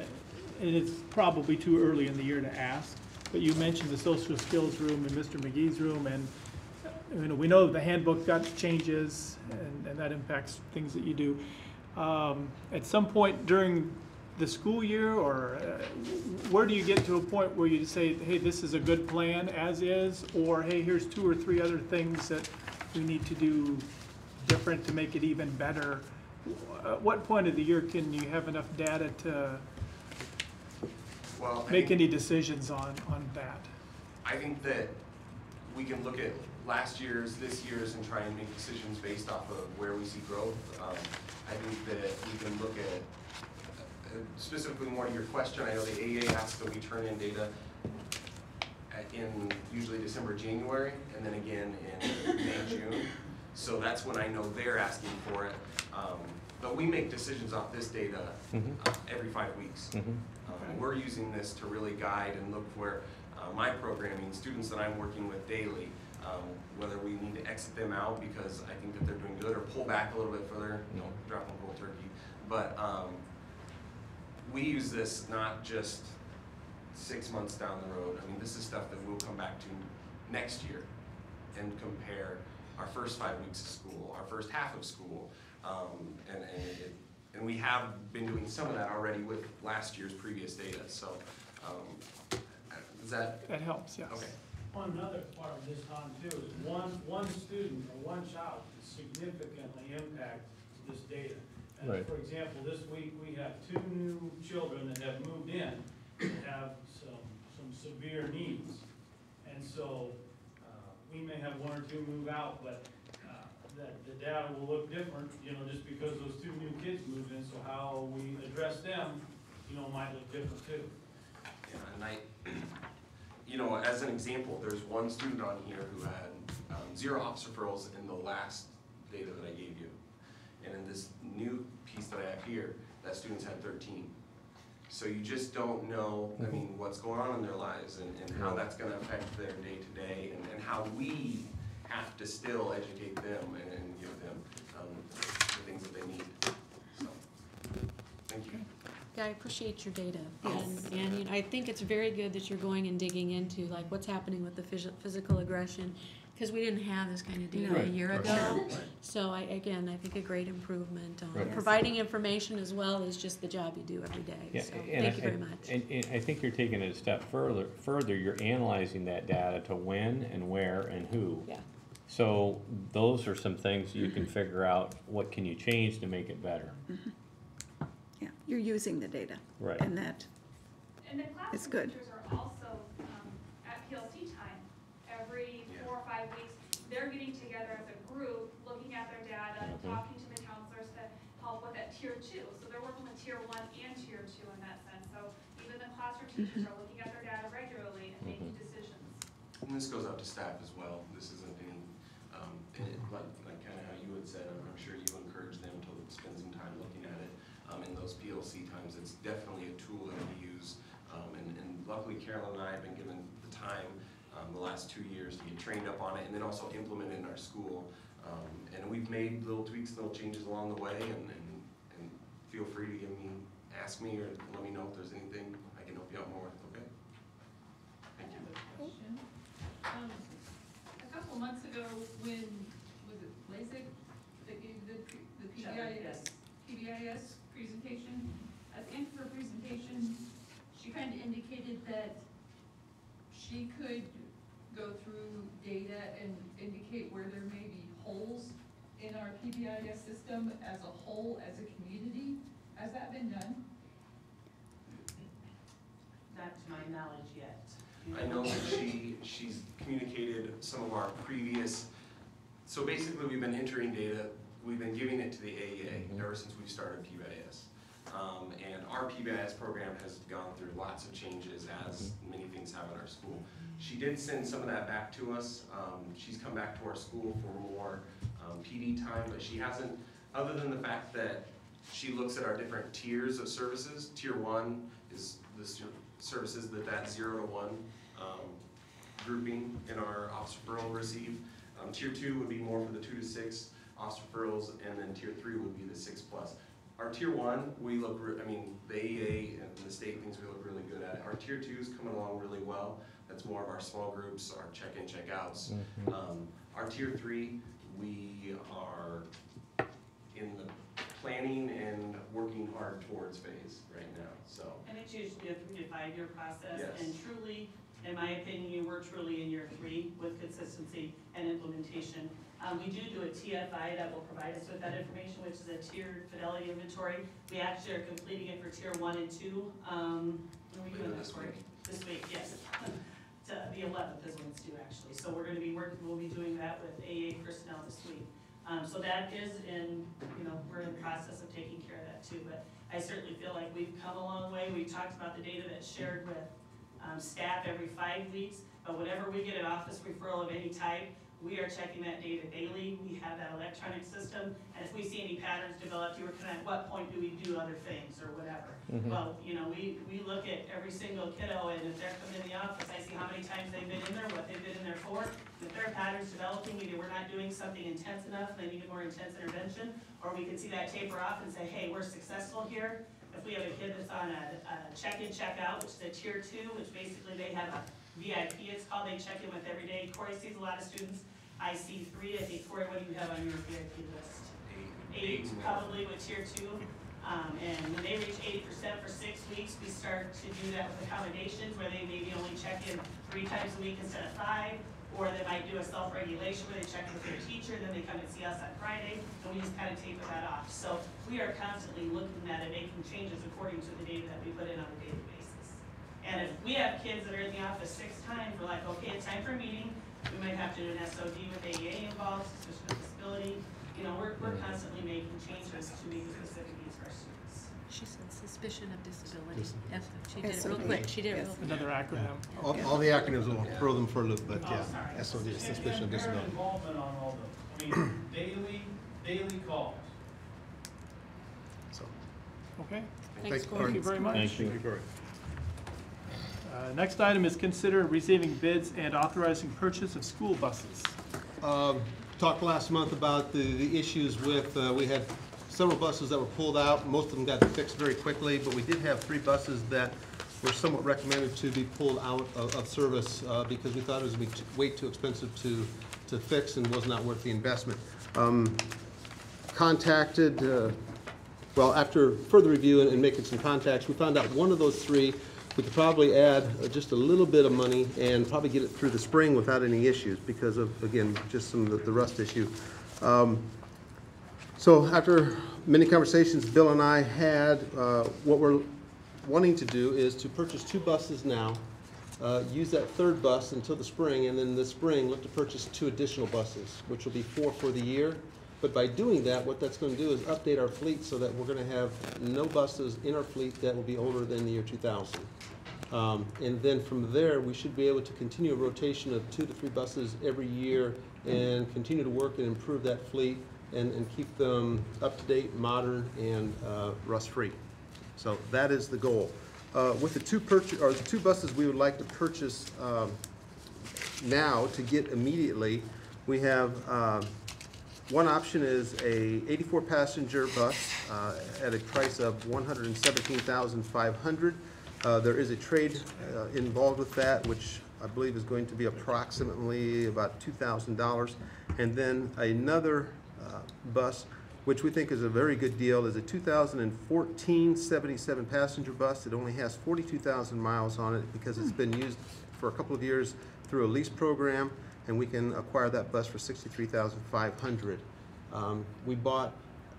Speaker 1: And it's probably too early in the year to ask, but you mentioned the social skills room and Mr. McGee's room, and, you know, we know the handbook got changes, and, and that impacts things that you do. Um, At some point during the school year, or uh, where do you get to a point where you say, hey, this is a good plan as is, or hey, here's two or three other things that we need to do different to make it even better? At what point of the year can you have enough data to
Speaker 14: Well,
Speaker 1: make
Speaker 14: think-
Speaker 1: any decisions on, on that?
Speaker 14: I think that we can look at last year's, this year's, and try and make decisions based off of where we see growth. Um, I think that we can look at, uh, specifically more to your question, I know the AEA asks that we turn in data in usually December, January, and then again in May, June. So that's when I know they're asking for it. Um, But we make decisions off this data
Speaker 6: Mhm.
Speaker 14: uh, every five weeks.
Speaker 6: Mhm.
Speaker 14: Um, We're using this to really guide and look where uh, my programming, students that I'm working with daily, um, whether we need to exit them out because I think that they're doing good or pull back a little bit further, you know, drop them cold turkey. But um, we use this not just six months down the road. I mean, this is stuff that we'll come back to next year and compare our first five weeks of school, our first half of school. Um, and, and it, and we have been doing some of that already with last year's previous data, so, um, is that,
Speaker 1: That helps, yes.
Speaker 14: okay.
Speaker 16: One other part of this, Tom, too, is one, one student or one child can significantly impact this data. And
Speaker 6: Right.
Speaker 16: for example, this week, we have two new children that have moved in that have some, some severe needs. And so, uh, we may have one or two move out, but, uh, that, the data will look different, you know, just because those two new kids moved in, so how we address them, you know, might look different too.
Speaker 14: Yeah, and I, you know, as an example, there's one student on here who had um, zero office referrals in the last data that I gave you. And in this new piece that I have here, that student's had thirteen. So you just don't know, I mean, what's going on in their lives and, and how that's gonna affect their day-to-day and, and how we have to still educate them and, and give them, um, the things that they need. So, thank you.
Speaker 10: Yeah, I appreciate your data. And, and, you know, I think it's very good that you're going and digging into like what's happening with the phys- physical aggression. Cause we didn't have this kind of data a year ago.
Speaker 6: Right.
Speaker 10: So I, again, I think a great improvement on
Speaker 6: Right.
Speaker 10: providing information as well as just the job you do every day.
Speaker 6: Yeah,
Speaker 10: So,
Speaker 6: and
Speaker 10: thank
Speaker 6: I-
Speaker 10: you very much.
Speaker 6: And, and I think you're taking it a step further, further, you're analyzing that data to when and where and who.
Speaker 10: Yeah.
Speaker 6: So those are some things you can figure out, what can you change to make it better?
Speaker 2: Yeah, you're using the data.
Speaker 6: Right.
Speaker 2: And that,
Speaker 7: And the
Speaker 2: It's
Speaker 7: classroom
Speaker 2: good.
Speaker 7: teachers are also, um, at PLC time, every four or five weeks, they're getting together as a group, looking at their data,
Speaker 6: Mhm.
Speaker 7: talking to the counselors to help with that tier two. So they're working with tier one and tier two in that sense. So even the classroom teachers are looking at their data regularly and making decisions.
Speaker 14: And this goes out to staff as well. This isn't any, um, and it- like, like kinda how you had said, I'm, I'm sure you encourage them to spend some time looking at it. Um, in those PLC times, it's definitely a tool that we use. Um, and, and luckily Carolyn and I have been given the time, um, the last two years to get trained up on it and then also implement it in our school. Um, and we've made little tweaks, little changes along the way and, and, and feel free to give me, ask me or let me know if there's anything I can help you out more with, okay? Thank you.
Speaker 17: Question. Um, a couple months ago, when, was it LASIK that gave the, pre- the PBIS, PBIS presentation? At the end of her presentation, she kind of indicated that she could go through data and indicate where there may be holes in our PBIS system as a whole, as a community. Has that been done?
Speaker 12: Not to my knowledge yet.
Speaker 14: I know that she, she's communicated some of our previous, so basically, we've been entering data, we've been giving it to the AEA ever since we started PBIS. Um, and our PBIS program has gone through lots of changes, as many things have in our school. She did send some of that back to us, um, she's come back to our school for more, um, PD time, but she hasn't, other than the fact that she looks at our different tiers of services, tier one is the services that that zero to one, um, grouping in our office referral receive. Um, tier two would be more for the two to six office referrals, and then tier three would be the six plus. Our tier one, we look, I mean, the AEA and the state thinks we look really good at it. Our tier two is coming along really well. That's more of our small groups, our check-in, check-outs.
Speaker 6: Mhm.
Speaker 14: Um, our tier three, we are in the planning and working hard towards phase right now, so.
Speaker 15: And it's usually a three to five year process,
Speaker 14: Yes.
Speaker 15: and truly, in my opinion, you work truly in year three with consistency and implementation. Um, we do do a TFI that will provide us with that information, which is a tiered fidelity inventory. We actually are completing it for tier one and two, um, when are we doing
Speaker 14: this week.
Speaker 15: This week, yes. To the eleventh is when it's due, actually, so we're gonna be working, we'll be doing that with AEA personnel this week. Um, so that is in, you know, we're in the process of taking care of that too, but I certainly feel like we've come a long way. We talked about the data that's shared with, um, staff every five weeks, but whenever we get an office referral of any type, we are checking that data daily. We have that electronic system, and if we see any patterns developed, you were kind of, at what point do we do other things or whatever?
Speaker 6: Mhm.
Speaker 15: Well, you know, we, we look at every single kiddo, and if they're coming in the office, I see how many times they've been in there, what they've been in there for. If there are patterns developing, either we're not doing something intense enough, and they need a more intense intervention, or we can see that taper off and say, hey, we're successful here. If we have a kid that's on a, a check-in, check-out, which is a tier two, which basically they have a VIP, it's called, they check in with every day. Corey sees a lot of students. I see three, I think, Corey, what do you have on your VIP list? Eight, probably with tier two. Um, and when they reach eighty percent for six weeks, we start to do that with accommodations where they maybe only check in three times a week instead of five. Or they might do a self-regulation where they check with their teacher, then they come and see us on Friday, and we just kind of taper that off. So we are constantly looking at it, making changes according to the data that we put in on a daily basis. And if we have kids that are in the office six times, we're like, okay, it's time for a meeting. We might have to do an SOD with AEA involved, suspicion of disability. You know, we're, we're constantly making changes to meet the specific needs of our students.
Speaker 10: She said suspicion of disability.
Speaker 3: Dis-
Speaker 10: Yes, She did it real quick. She did it real quick.
Speaker 1: Another acronym.
Speaker 3: All, all the acronyms will throw them for a loop, but yeah,
Speaker 15: sorry.
Speaker 3: SOD,
Speaker 16: And-
Speaker 3: suspicion of
Speaker 16: and parent
Speaker 3: disability.
Speaker 16: involvement on all those, I mean, daily, daily calls.
Speaker 3: So,
Speaker 1: Okay,
Speaker 10: Thanks,
Speaker 3: Corey.
Speaker 1: thank you very much.
Speaker 6: Thank you.
Speaker 1: Uh, Next item is consider receiving bids and authorizing purchase of school buses.
Speaker 3: Um, Talked last month about the, the issues with, uh, we had several buses that were pulled out. Most of them got fixed very quickly, but we did have three buses that were somewhat recommended to be pulled out of, of service uh, because we thought it was be way too expensive to, to fix and was not worth the investment. Um, Contacted, uh, well, after further review and and making some contacts, we found out one of those three, we could probably add uh, just a little bit of money and probably get it through the spring without any issues because of, again, just some of the- the rust issue. Um, So after many conversations Bill and I had, uh, what we're wanting to do is to purchase two buses now, uh, use that third bus until the spring, and then this spring, look to purchase two additional buses, which will be four for the year. But by doing that, what that's gonna do is update our fleet so that we're gonna have no buses in our fleet that will be older than the year two thousand. Um, and then from there, we should be able to continue a rotation of two to three buses every year and continue to work and improve that fleet and, and keep them up to date, modern, and, uh, rust-free. So that is the goal. Uh, with the two or the two buses we would like to purchase, um, now to get immediately, we have, um, one option is a 84 passenger bus uh, at a price of 117,500. Uh, There is a trade uh, involved with that, which I believe is going to be approximately about $2,000. And then another uh, bus, which we think is a very good deal, is a 2014 77 passenger bus. It only has 42,000 miles on it because it's been used for a couple of years through a lease program, and we can acquire that bus for sixty-three thousand five hundred. Um, we bought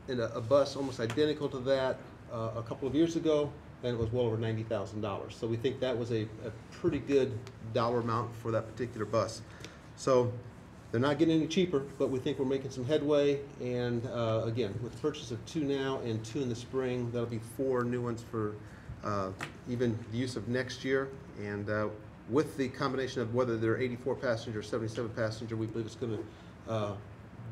Speaker 3: in a, a bus almost identical to that, uh, a couple of years ago, and it was well over ninety thousand dollars. So we think that was a, a pretty good dollar amount for that particular bus. So they're not getting any cheaper, but we think we're making some headway. And, uh, again, with the purchase of two now and two in the spring, that'll be four new ones for, uh, even the use of next year. And, uh, with the combination of whether they're eighty-four passenger or seventy-seven passenger, we believe it's gonna, uh,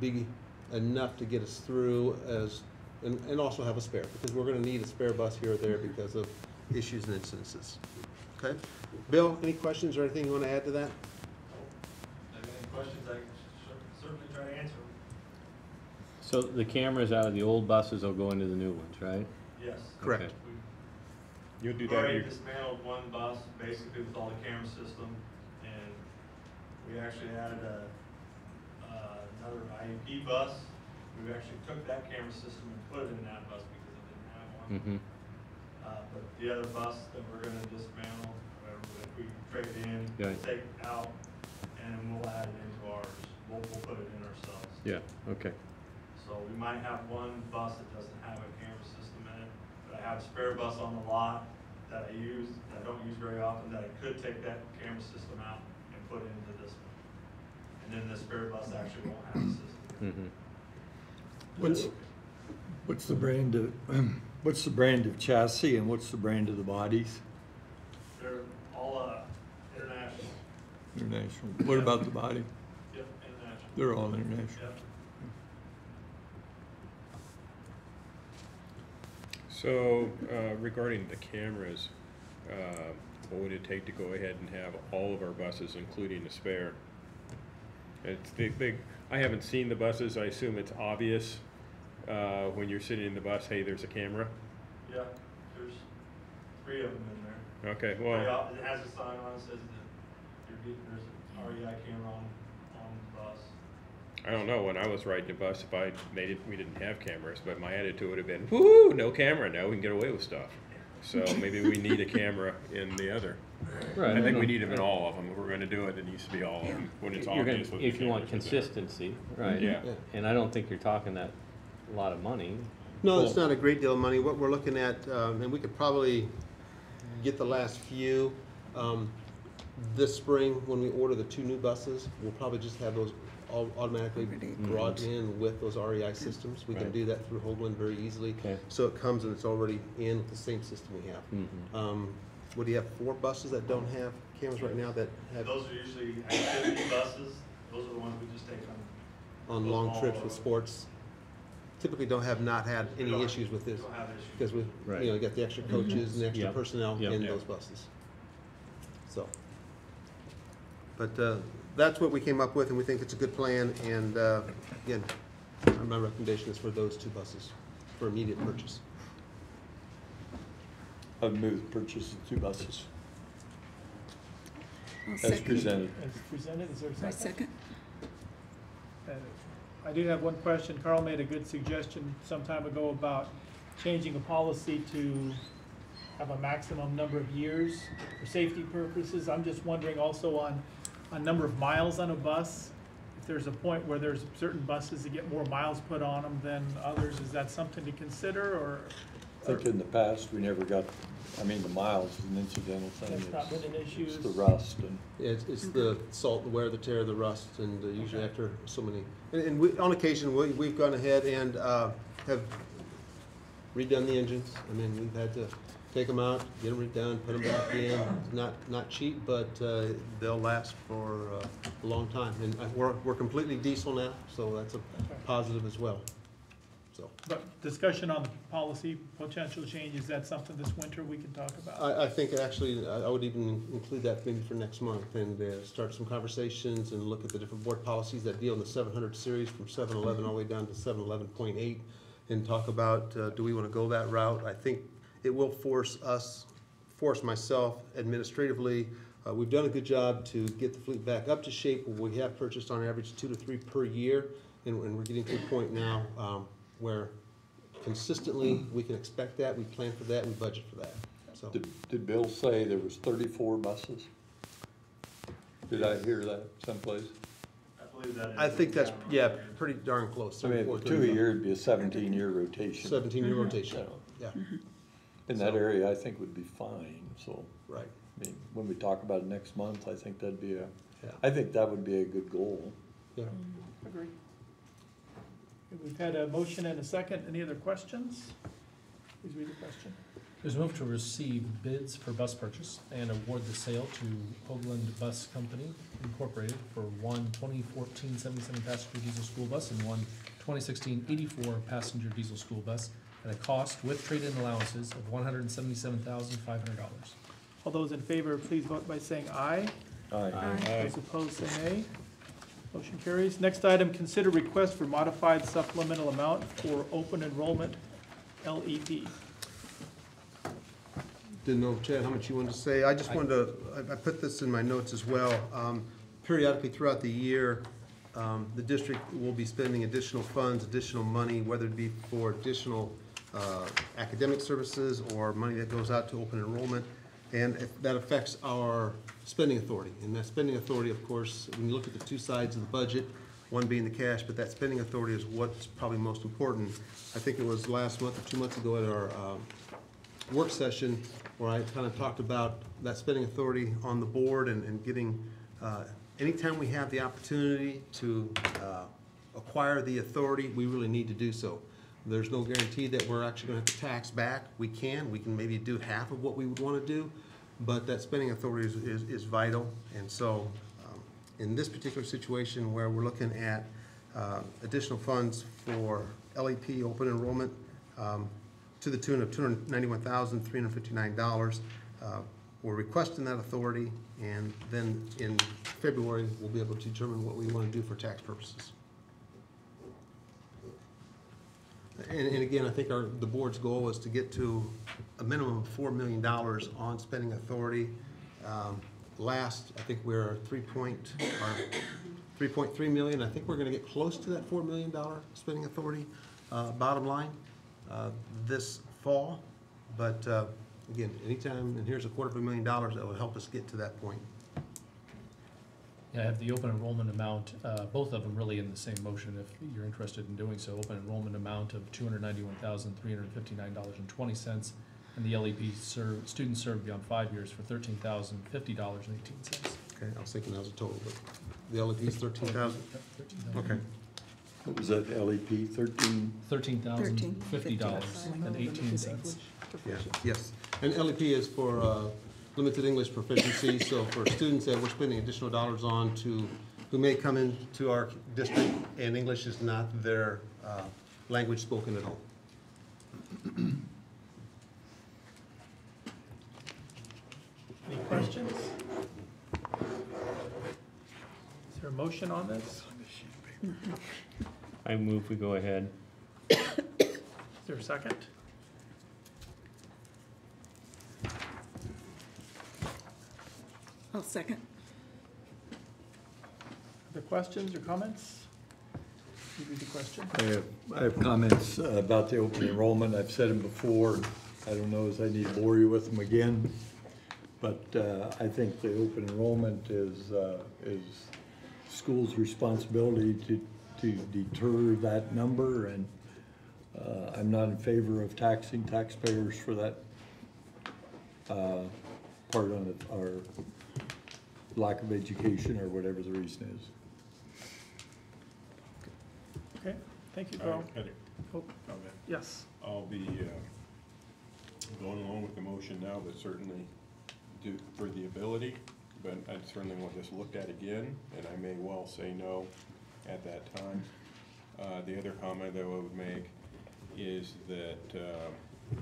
Speaker 3: be enough to get us through as, and, and also have a spare, because we're gonna need a spare bus here or there because of issues and incidences. Okay? Bill, any questions or anything you wanna add to that?
Speaker 4: If any questions, I can cer- certainly try to answer them.
Speaker 6: So the cameras out of the old buses will go into the new ones, right?
Speaker 4: Yes.
Speaker 3: Correct.
Speaker 6: Okay.
Speaker 5: You'll do
Speaker 4: We've
Speaker 5: that,
Speaker 4: already
Speaker 5: you-
Speaker 4: dismantled one bus, basically with all the camera system, and we actually added a, uh, another IEP bus. We actually took that camera system and put it in that bus because it didn't have one.
Speaker 6: Mm-hmm.
Speaker 4: Uh, but the other bus that we're gonna dismantle, whatever, if we trade in,
Speaker 6: Right.
Speaker 4: take out, and we'll add it into ours. We'll, we'll put it in ourselves.
Speaker 6: Yeah, okay.
Speaker 4: So we might have one bus that doesn't have a camera system in it, but I have a spare bus on the lot that I use, that I don't use very often, that I could take that camera system out and put into this one. And then the spare bus actually won't have a system.
Speaker 6: Mm-hmm.
Speaker 8: What's, what's the brand of, what's the brand of chassis and what's the brand of the bodies?
Speaker 4: They're all, uh, international.
Speaker 8: International. What about the body?
Speaker 4: Yep, international.
Speaker 8: They're all international.
Speaker 4: Yep.
Speaker 5: So, uh, regarding the cameras, uh, what would it take to go ahead and have all of our buses, including the spare? It's big, big, I haven't seen the buses, I assume it's obvious, uh, when you're sitting in the bus, hey, there's a camera?
Speaker 4: Yeah, there's three of them in there.
Speaker 5: Okay,
Speaker 4: Very
Speaker 5: well,
Speaker 4: It has a sign on it says that there's an REI camera on, on the bus.
Speaker 5: I don't know, when I was riding the bus, if I made it, we didn't have cameras, but my attitude would have been, whoo, no camera, now we can get away with stuff. So maybe we need a camera in the other.
Speaker 6: Right,
Speaker 5: I think we need them in all of them, if we're gonna do it, it needs to be all of them, when it's
Speaker 6: You're gonna,
Speaker 5: obvious what the
Speaker 6: if you want
Speaker 5: cameras are there.
Speaker 6: consistency, right?
Speaker 5: Yeah.
Speaker 6: And I don't think you're talking that a lot of money.
Speaker 3: No, it's not a great deal of money. What we're looking at, um, and we could probably get the last few, um, this spring, when we order the two new buses, we'll probably just have those all automatically brought in with those REI systems. We can
Speaker 6: Right.
Speaker 3: do that through Hoglund very easily.
Speaker 6: Okay.
Speaker 3: So it comes and it's already in with the same system we have.
Speaker 6: Mhm.
Speaker 3: Um, what do you have, four buses that don't have cameras right now that have
Speaker 4: Those are usually activity buses, those are the ones we just take on.
Speaker 3: on long trips with sports typically don't have not had any
Speaker 16: Don't-
Speaker 3: issues with this.
Speaker 16: don't have issues.
Speaker 3: Because we,
Speaker 6: Right.
Speaker 3: you know, got the extra coaches and the extra
Speaker 6: Yep.
Speaker 3: personnel
Speaker 6: Yep.
Speaker 3: in
Speaker 6: Yep.
Speaker 3: those buses. So. But, uh, that's what we came up with and we think it's a good plan and, uh, again, my recommendation is for those two buses for immediate purchase.
Speaker 8: I'd move the purchase of two buses
Speaker 2: I'll
Speaker 8: as
Speaker 2: second.
Speaker 8: presented.
Speaker 1: As presented, is there a
Speaker 2: I
Speaker 1: second?
Speaker 2: second.
Speaker 1: Uh, I do have one question. Carl made a good suggestion some time ago about changing a policy to have a maximum number of years for safety purposes. I'm just wondering also on, on number of miles on a bus, if there's a point where there's certain buses that get more miles put on them than others, is that something to consider, or?
Speaker 8: I think in the past, we never got, I mean, the miles is an incidental thing.
Speaker 1: That's not
Speaker 8: It's-
Speaker 1: been an issue?
Speaker 8: It's the rust and.
Speaker 3: It's, it's the salt, the wear, the tear, the rust, and uh, usually after so many, and, and we, on occasion, we, we've gone ahead and, uh, have redone the engines. I mean, we've had to take them out, get them redone, put them back in. Not, not cheap, but, uh, they'll last for, uh, a long time. And uh, we're, we're completely diesel now, so that's a positive as well, so.
Speaker 1: But discussion on the policy, potential change, is that something this winter we can talk about?
Speaker 3: I, I think actually, I I would even include that maybe for next month and uh, start some conversations and look at the different board policies that deal in the seven hundred series from seven eleven all the way down to seven eleven point eight and talk about, uh, do we want to go that route? I think it will force us, force myself administratively. Uh, We've done a good job to get the fleet back up to shape. We have purchased on average two to three per year. And and we're getting to a point now um, where consistently, we can expect that, we plan for that, we budget for that, so.
Speaker 8: Did, did Bill say there was thirty-four buses? Did I hear that someplace?
Speaker 16: I believe that is.
Speaker 3: I think that's, yeah, pretty darn close.
Speaker 8: I mean, two a year would be a seventeen-year rotation.
Speaker 3: Seventeen-year rotation, yeah,
Speaker 8: In that area, I think would be fine, so,
Speaker 3: right.
Speaker 8: I mean, when we talk about it next month, I think that'd be a,
Speaker 3: Yeah.
Speaker 8: I think that would be a good goal.
Speaker 3: Yeah.
Speaker 1: Mm, agree. We've had a motion and a second. Any other questions? Please read the question.
Speaker 9: There's a move to receive bids for bus purchase and award the sale to Hoglund Bus Company Incorporated for one 2014 77 passenger diesel school bus and one 2016 84 passenger diesel school bus at a cost with trade-in allowances of one hundred and seventy-seven thousand five hundred dollars.
Speaker 1: All those in favor, please vote by saying aye.
Speaker 8: Aye.
Speaker 1: Those opposed, say nay. Motion carries. Next item, consider request for modified supplemental amount for open enrollment LEP.
Speaker 3: Didn't know, Chad, how much you wanted to say. I just wanted to, I, I put this in my notes as well. Um, periodically throughout the year, um, the district will be spending additional funds, additional money, whether it be for additional, uh, academic services or money that goes out to open enrollment. And that affects our spending authority. And that spending authority, of course, when you look at the two sides of the budget, one being the cash, but that spending authority is what's probably most important. I think it was last month or two months ago at our, um, work session where I kind of talked about that spending authority on the board and, and getting, uh, anytime we have the opportunity to, uh, acquire the authority, we really need to do so. There's no guarantee that we're actually gonna have to tax back. We can, we can maybe do half of what we would wanna do, but that spending authority is, is, is vital. And so, um, in this particular situation where we're looking at, uh, additional funds for LEP open enrollment, um, to the tune of two hundred ninety-one thousand, three hundred fifty-nine dollars. Uh, We're requesting that authority, and then in February, we'll be able to determine what we want to do for tax purposes. And, and again, I think our, the board's goal is to get to a minimum of four million dollars on spending authority. Um, Last, I think we're or three point three million, I think we're gonna get close to that four million dollar spending authority, uh, bottom line, uh, this fall. But, uh, again, anytime, and here's a quarter of a million dollars, that will help us get to that point.
Speaker 9: Yeah, I have the open enrollment amount, uh, both of them really in the same motion if you're interested in doing so. Open enrollment amount of two hundred ninety-one thousand, three hundred fifty-nine dollars and twenty cents. And the LEP served, students served beyond five years for thirteen thousand, fifty dollars and eighteen cents.
Speaker 3: Okay, I was thinking that was a total, but the LEP is thirteen thousand? Okay.
Speaker 8: What was that, LEP, thirteen?
Speaker 9: Thirteen thousand, fifty dollars and eighteen cents.
Speaker 3: Yeah, yes. And LEP is for uh, limited English proficiency, so for students that we're spending additional dollars on to, who may come into our district and English is not their uh, language spoken at home.
Speaker 1: Any questions? Is there a motion on this?
Speaker 6: I move we go ahead.
Speaker 1: Is there a second?
Speaker 2: I'll second.
Speaker 1: Other questions or comments? You read the question?
Speaker 8: I have, I have comments uh, about the open enrollment. I've said them before. I don't know if I need to bore you with them again. But uh, I think the open enrollment is, uh, is school's responsibility to, to deter that number. And uh, I'm not in favor of taxing taxpayers for that uh, part of it, or lack of education or whatever the reason is.
Speaker 1: Okay, thank you,
Speaker 5: I
Speaker 1: Carl.
Speaker 5: had
Speaker 1: Oh,
Speaker 5: comment.
Speaker 1: Yes.
Speaker 5: I'll be uh, going along with the motion now, but certainly do, for the ability, but I certainly want this looked at again, and I may well say no at that time. Uh, The other comment that I would make is that uh,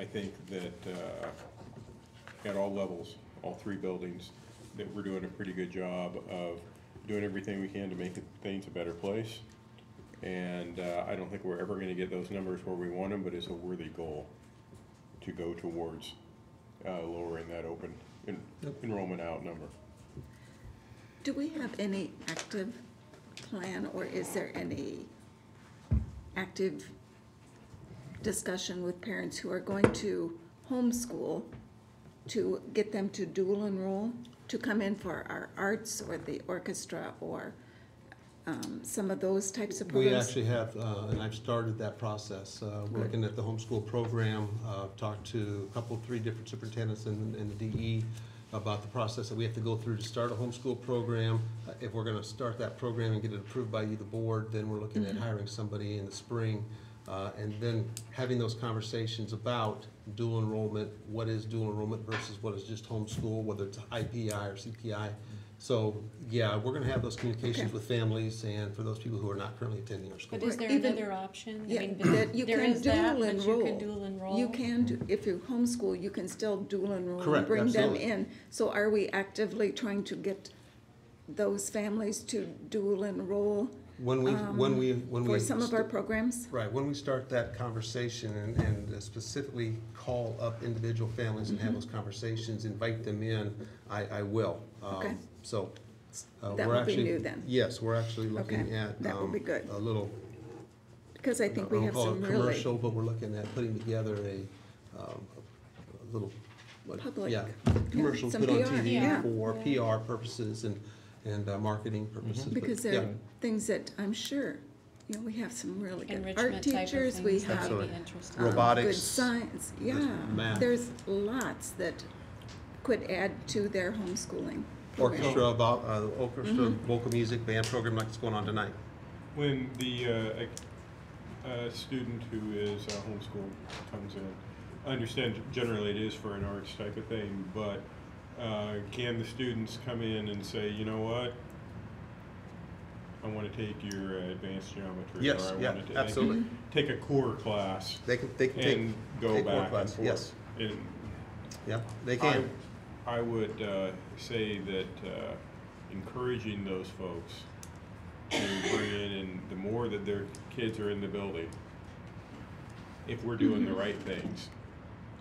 Speaker 5: I think that uh, at all levels, all three buildings, that we're doing a pretty good job of doing everything we can to make things a better place. And uh, I don't think we're ever gonna get those numbers where we want them, but it's a worthy goal to go towards uh, lowering that open en- enrollment out number.
Speaker 2: Do we have any active plan, or is there any active discussion with parents who are going to homeschool to get them to dual enroll, to come in for our arts or the orchestra or um, some of those types of programs?
Speaker 3: We actually have, uh, and I've started that process, uh, working at the homeschool program, uh, talked to a couple, three different superintendents in, in the DE about the process that we have to go through to start a homeschool program. Uh, If we're gonna start that program and get it approved by you, the board, then we're looking at
Speaker 2: Mhm.
Speaker 3: hiring somebody in the spring. Uh, And then having those conversations about dual enrollment, what is dual enrollment versus what is just homeschool, whether it's IPI or CPI. So, yeah, we're gonna have those communications
Speaker 2: Okay.
Speaker 3: with families and for those people who are not currently attending our school.
Speaker 10: But is there
Speaker 2: Even-
Speaker 10: another option? I
Speaker 2: Yeah,
Speaker 10: mean,
Speaker 2: that you
Speaker 10: there
Speaker 2: can
Speaker 10: is that,
Speaker 2: dual
Speaker 10: but you can
Speaker 2: enroll.
Speaker 10: dual enroll?
Speaker 2: You can, do- if you homeschool, you can still dual enroll and
Speaker 3: Correct,
Speaker 2: bring them
Speaker 3: absolutely.
Speaker 2: in. So are we actively trying to get those families to dual enroll?
Speaker 3: When we, when
Speaker 2: um,
Speaker 3: we, when we.
Speaker 2: For some of our
Speaker 3: st-
Speaker 2: programs?
Speaker 3: Right, when we start that conversation and, and specifically call up individual families and have
Speaker 2: Mhm.
Speaker 3: those conversations, invite them in, I, I will. Um,
Speaker 2: Okay.
Speaker 3: So, uh,
Speaker 2: That
Speaker 3: we're
Speaker 2: will be
Speaker 3: actually.
Speaker 2: new then.
Speaker 3: Yes, we're actually looking
Speaker 2: Okay,
Speaker 3: at.
Speaker 2: that will
Speaker 3: um,
Speaker 2: be good.
Speaker 3: A little.
Speaker 2: Because I think we
Speaker 3: won't
Speaker 2: have
Speaker 3: call it
Speaker 2: some really,
Speaker 3: Commercial, but we're looking at putting together a, um, a little, what,
Speaker 2: Public,
Speaker 3: yeah,
Speaker 2: yeah,
Speaker 3: commercial
Speaker 2: some
Speaker 3: put on
Speaker 2: PR,
Speaker 3: TV
Speaker 2: yeah.
Speaker 3: for PR purposes and, and uh, marketing purposes. but,
Speaker 2: because
Speaker 3: yeah.
Speaker 2: there are things that I'm sure, you know, we have some really good art
Speaker 10: Enrichment type of
Speaker 2: teachers, we
Speaker 10: things that
Speaker 2: have.
Speaker 10: would be
Speaker 3: Absolutely.
Speaker 10: interesting.
Speaker 2: um, Good
Speaker 3: Robotics,
Speaker 2: science, yeah.
Speaker 3: math.
Speaker 2: There's lots that could add to their homeschooling. program.
Speaker 3: Orchestra, about, uh, orchestra,
Speaker 2: Mhm.
Speaker 3: vocal music, band program like it's going on tonight.
Speaker 5: When the, uh, a, a student who is uh, homeschooled comes in, I understand generally it is for an arts type of thing, but, uh, can the students come in and say, you know what? I wanna take your uh, advanced geometry,
Speaker 3: Yes,
Speaker 5: or I
Speaker 3: yeah,
Speaker 5: wanna ta-
Speaker 3: absolutely.
Speaker 5: take a core class
Speaker 3: They can, they can take.
Speaker 5: and go
Speaker 3: take
Speaker 5: back and
Speaker 3: class,
Speaker 5: forth.
Speaker 3: Yes,
Speaker 5: And
Speaker 3: yeah, they can.
Speaker 5: I, I would uh, say that uh, encouraging those folks to bring in, and the more that their kids are in the building, if we're doing the right things,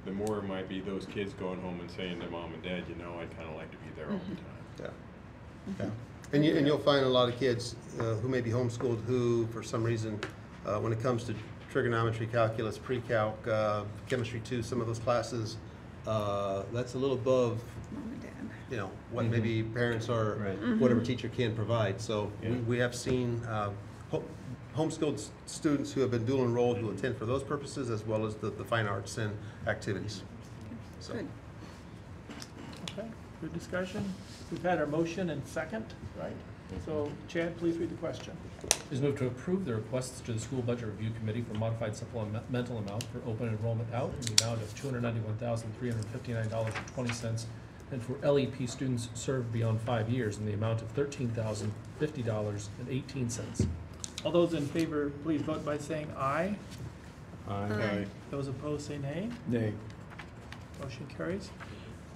Speaker 5: the more it might be those kids going home and saying to mom and dad, you know, I'd kind of like to be there all the time.
Speaker 3: Yeah. Yeah. And you, and you'll find a lot of kids uh, who may be homeschooled who, for some reason, uh, when it comes to trigonometry, calculus, pre-calc, uh, chemistry two, some of those classes, uh, that's a little above,
Speaker 2: Mom and dad.
Speaker 3: you know, what maybe parents or
Speaker 6: Right.
Speaker 3: whatever teacher can provide. So we,
Speaker 6: Yeah.
Speaker 3: we have seen uh, ho- homeschooled students who have been dual enrolled who attend for those purposes as well as the, the fine arts and activities. So.
Speaker 2: Good.
Speaker 1: Okay, good discussion. We've had our motion and second, right? So Chad, please read the question.
Speaker 9: Is moved to approve the requests to the School Budget Review Committee for modified supplemental amount for open enrollment out in the amount of $291,359.20 and for LEP students served beyond five years in the amount of $13,050.18.
Speaker 1: All those in favor, please vote by saying aye.
Speaker 6: Aye.
Speaker 1: Those opposed, say nay.
Speaker 8: Nay.
Speaker 1: Motion carries.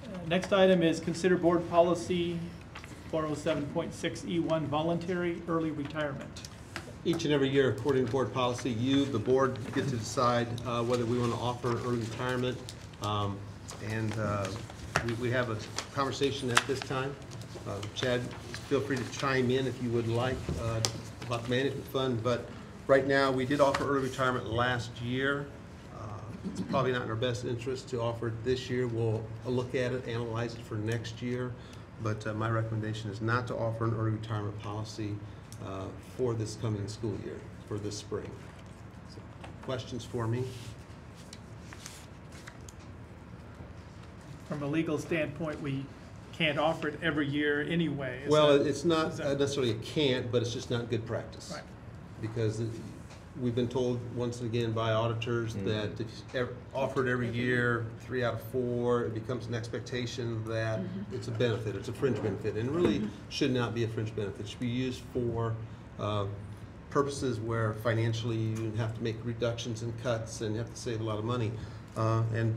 Speaker 1: Uh, Next item is consider board policy 407.6E1, voluntary early retirement.
Speaker 3: Each and every year, according to board policy, you, the board, get to decide uh, whether we want to offer early retirement. Um, And uh, we- we have a conversation at this time. Uh, Chad, feel free to chime in if you would like uh, about the management fund, but right now, we did offer early retirement last year. Uh, It's probably not in our best interest to offer it this year. We'll look at it, analyze it for next year, but uh, my recommendation is not to offer an early retirement policy uh, for this coming school year, for this spring. So, Questions for me?
Speaker 1: From a legal standpoint, we can't offer it every year anyway. Is
Speaker 3: Well,
Speaker 1: that-
Speaker 3: it's not
Speaker 1: is that-
Speaker 3: necessarily a can't, but it's just not good practice.
Speaker 1: Right.
Speaker 3: Because it- we've been told once again by auditors that if you ever- offered every year, three out of four, it becomes an expectation that it's a benefit, it's a fringe benefit, and really should not be a fringe benefit. It should be used for uh, purposes where financially you have to make reductions and cuts and you have to save a lot of money. Uh, And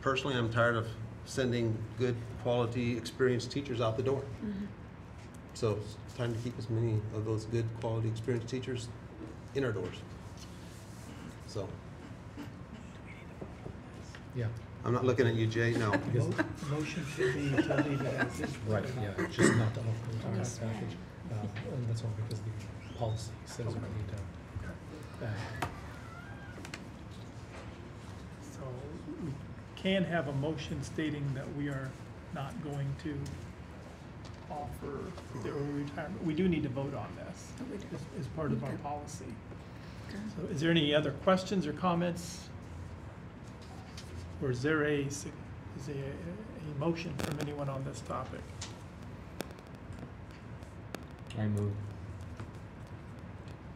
Speaker 3: personally, I'm tired of sending good, quality, experienced teachers out the door. So it's time to keep as many of those good, quality, experienced teachers in our doors. So,
Speaker 9: Yeah.
Speaker 3: I'm not looking at you, Jay, no.
Speaker 1: Motion should be to leave it as is.
Speaker 9: Right, yeah, just not to offer the retirement package. Uh, And that's all because the policy says we need to. uh,
Speaker 1: So we can have a motion stating that we are not going to offer the early retirement. We do need to vote on this
Speaker 2: Oh, we do.
Speaker 1: as, as part of our policy.
Speaker 2: Okay.
Speaker 1: So is there any other questions or comments? Or is there a, s- is there a, a motion from anyone on this topic?
Speaker 6: I move,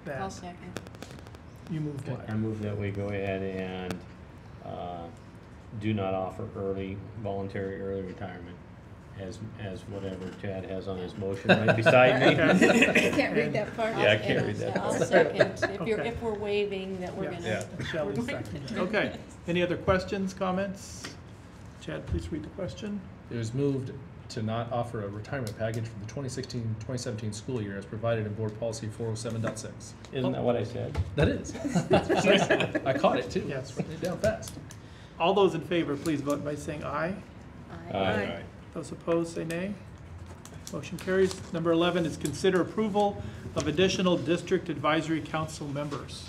Speaker 10: I'll
Speaker 1: That
Speaker 10: second.
Speaker 1: you moved what?
Speaker 6: I move that we go ahead and, uh, do not offer early, voluntary early retirement as, as whatever Chad has on his motion right beside me.
Speaker 1: I
Speaker 2: Can't read that far.
Speaker 6: Yeah, I can't read that.
Speaker 10: I'll second, if you're,
Speaker 1: Okay.
Speaker 10: if we're waiving that we're
Speaker 1: Yeah.
Speaker 10: gonna.
Speaker 6: Yeah.
Speaker 1: And Shelley
Speaker 10: we're going
Speaker 1: seconded.
Speaker 10: to-
Speaker 1: Okay, any other questions, comments? Chad, please read the question.
Speaker 9: It was moved to not offer a retirement package for the 2016-2017 school year as provided in board policy 407.6.
Speaker 6: Isn't that what I said?
Speaker 9: That is. I caught it too.
Speaker 1: Yes.
Speaker 9: Written it down fast.
Speaker 1: All those in favor, please vote by saying aye.
Speaker 6: Aye.
Speaker 1: Those opposed, say nay. Motion carries. Number 11 is consider approval of additional district advisory council members.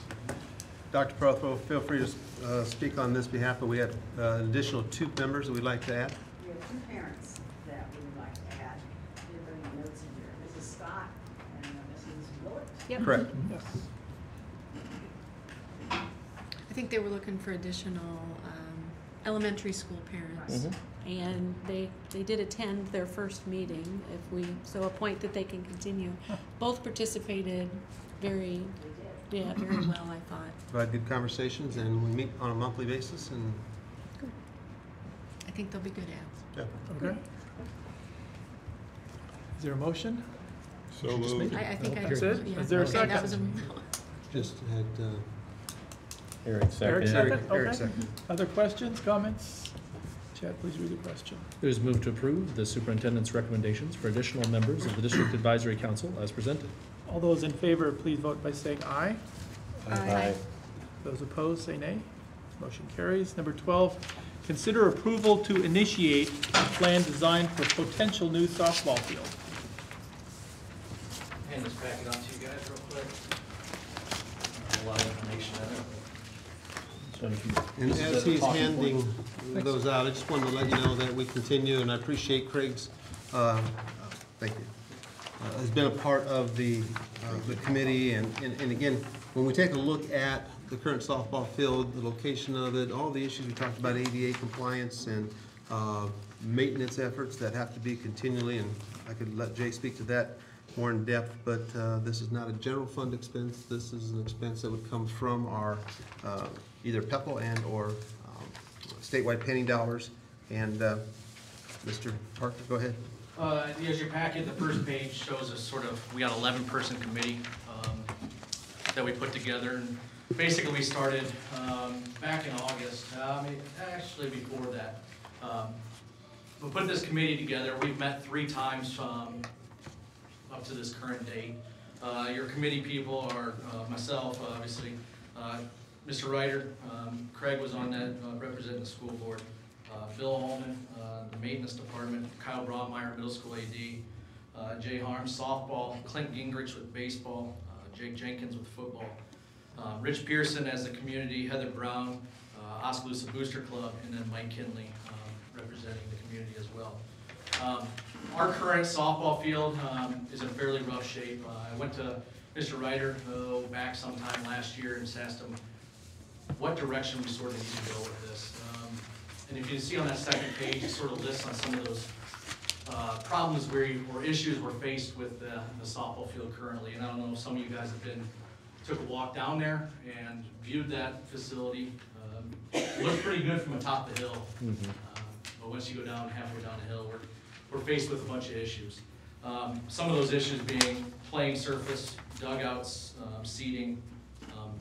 Speaker 3: Dr. Prothro, feel free to uh, speak on this behalf, but we have uh, an additional two members that we'd like to add.
Speaker 12: We have two parents that we would like to add. They're bringing notes in here. Mrs. Scott and uh, Mrs. Willett.
Speaker 10: Yep.
Speaker 3: Correct.
Speaker 1: Yes.
Speaker 10: I think they were looking for additional, um, elementary school parents.
Speaker 6: Mhm.
Speaker 10: And they, they did attend their first meeting, if we, so a point that they can continue. Both participated very, yeah, very well, I thought.
Speaker 3: We had good conversations, and we meet on a monthly basis, and,
Speaker 10: I think they'll be good ads.
Speaker 3: yeah.
Speaker 1: Okay. Is there a motion?
Speaker 5: So moved.
Speaker 10: I, I think I.
Speaker 1: That's it?
Speaker 10: yeah.
Speaker 1: Is there a
Speaker 10: Okay, that
Speaker 1: second?
Speaker 10: was a-
Speaker 3: Just had, uh,
Speaker 6: Eric
Speaker 1: Eric
Speaker 6: seconded.
Speaker 1: second?
Speaker 3: Eric
Speaker 1: Okay.
Speaker 3: seconded.
Speaker 1: Other questions, comments? Chad, please read the question.
Speaker 9: It was moved to approve the superintendent's recommendations for additional members of the district advisory council as presented.
Speaker 1: All those in favor, please vote by saying aye.
Speaker 6: Aye.
Speaker 1: Those opposed, say nay. Motion carries. Number 12, consider approval to initiate a plan design for potential new softball field.
Speaker 18: Hand this packet on to you guys real quick. A lot of information in it.
Speaker 6: So you-
Speaker 3: And as he's handing
Speaker 18: point.
Speaker 3: those out, I just wanted to let you know that we continue, and I appreciate Craig's, uh, thank you, uh, has been a part of the, uh, the committee, and, and and again, when we take a look at the current softball field, the location of it, all the issues we talked about, ADA compliance and uh, maintenance efforts that have to be continually, and I could let Jay speak to that more in depth, but uh, this is not a general fund expense, this is an expense that would come from our uh, either PPEL and/or um, statewide penny dollars. And uh, Mr. Parker, go ahead.
Speaker 18: Uh, here's your packet, the first page shows us sort of, we got eleven person committee, um, that we put together. And basically, we started um, back in August, uh, maybe- actually before that. Um, We put this committee together, we've met three times um, up to this current date. Uh, Your committee people are uh, myself, obviously, uh, Mr. Ryder, um, Craig was on that, uh, representing the school board, uh, Bill Holman, uh, the maintenance department, Kyle Brotmeyer, middle school AD, uh, Jay Harms, softball, Clint Gingrich with baseball, uh, Jake Jenkins with football, uh, Rich Pearson as the community, Heather Brown, Oskaloosa Booster Club, and then Mike Kinley um, representing the community as well. Um, Our current softball field um, is in fairly rough shape. I went to Mr. Ryder, back sometime last year and asked him what direction we sort of need to go with this. Um, And if you can see on that second page, it sort of lists on some of those uh, problems we, or issues we're faced with the the softball field currently. And I don't know if some of you guys have been, took a walk down there and viewed that facility. Um, it Looks pretty good from atop the hill. Uh, But once you go down, halfway down the hill, we're, we're faced with a bunch of issues. Um, Some of those issues being playing surface, dugouts, um, seating,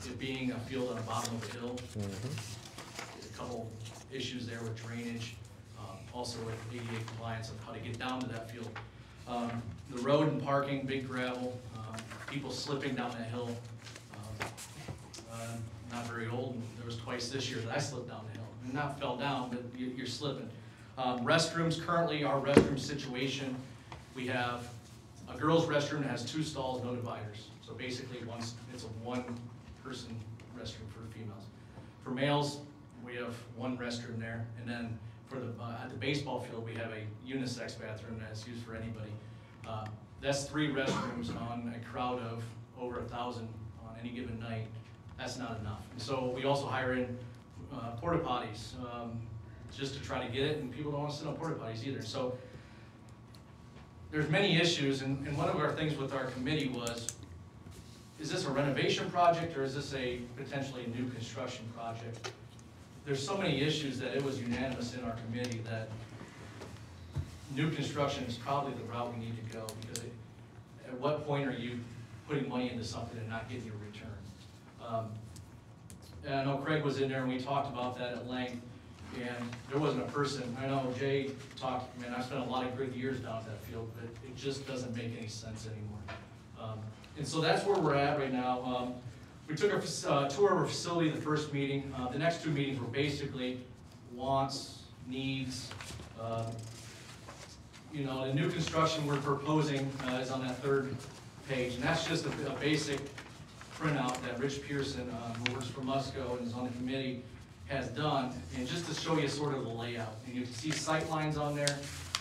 Speaker 18: it being a field on the bottom of a hill. There's a couple issues there with drainage, um, also with ADA compliance of how to get down to that field. Um, The road and parking, big gravel, um, people slipping down that hill. Um, I'm Not very old, and there was twice this year that I slipped down the hill. And Not fell down, but you- you're slipping. Um, Restrooms, currently our restroom situation, we have a girls' restroom that has two stalls, no dividers. So basically, once, it's a one-person restroom for females. For males, we have one restroom there, and then for the, uh, at the baseball field, we have a unisex bathroom that's used for anybody. Uh, That's three restrooms on a crowd of over a thousand on any given night. That's not enough. And so we also hire in uh, porta potties, um, just to try to get it, and people don't wanna sit on porta potties either. So there's many issues, and, and one of our things with our committee was, is this a renovation project, or is this a potentially new construction project? There's so many issues that it was unanimous in our committee that new construction is probably the route we need to go, because it, at what point are you putting money into something and not getting your return? Um, And I know Craig was in there and we talked about that at length, and there wasn't a person, I know Jay talked, man, I spent a lot of good years down at that field, but it just doesn't make any sense anymore. Um, And so that's where we're at right now. Um, We took a uh, tour of our facility the first meeting. Uh, The next two meetings were basically wants, needs. um, You know, the new construction we're proposing uh, is on that third page, and that's just a a basic printout that Rich Pearson, um, who works for Musco and is on the committee, has done, and just to show you sort of the layout. And you can see sight lines on there,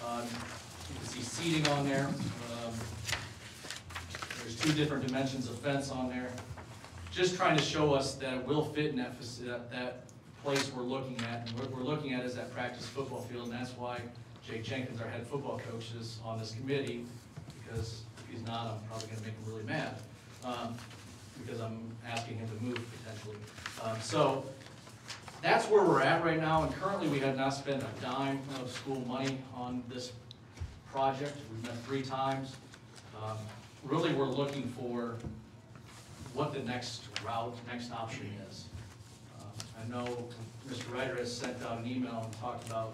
Speaker 18: um, you can see seating on there. There's two different dimensions of fence on there. Just trying to show us that it will fit in that, that, that place we're looking at. And what we're looking at is that practice football field, and that's why Jake Jenkins, our head football coach, is on this committee, because if he's not, I'm probably gonna make him really mad. Um, because I'm asking him to move potentially. Um, so, that's where we're at right now, and currently we have not spent a dime of school money on this project. We've met three times. Um, Really, we're looking for what the next route, next option is. Um, I know Mr. Ryder has sent out an email and talked about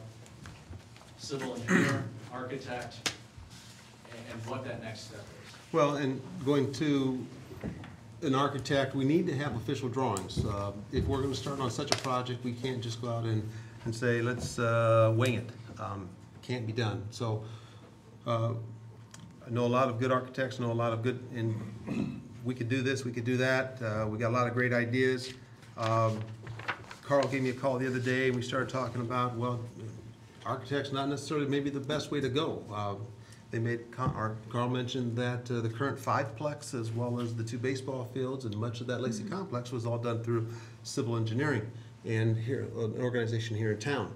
Speaker 18: civil engineer, architect, and- and what that next step is.
Speaker 3: Well, and going to an architect, we need to have official drawings. Uh, If we're gonna start on such a project, we can't just go out and, and say, let's uh, wing it. Um, Can't be done. So, uh, I know a lot of good architects, know a lot of good, and we could do this, we could do that. Uh, We got a lot of great ideas. Um, Carl gave me a call the other day, and we started talking about, well, architect's not necessarily maybe the best way to go. Uh, They made, Carl mentioned that uh, the current fiveplex, as well as the two baseball fields and much of that Lacey complex was all done through civil engineering and here, an organization here in town.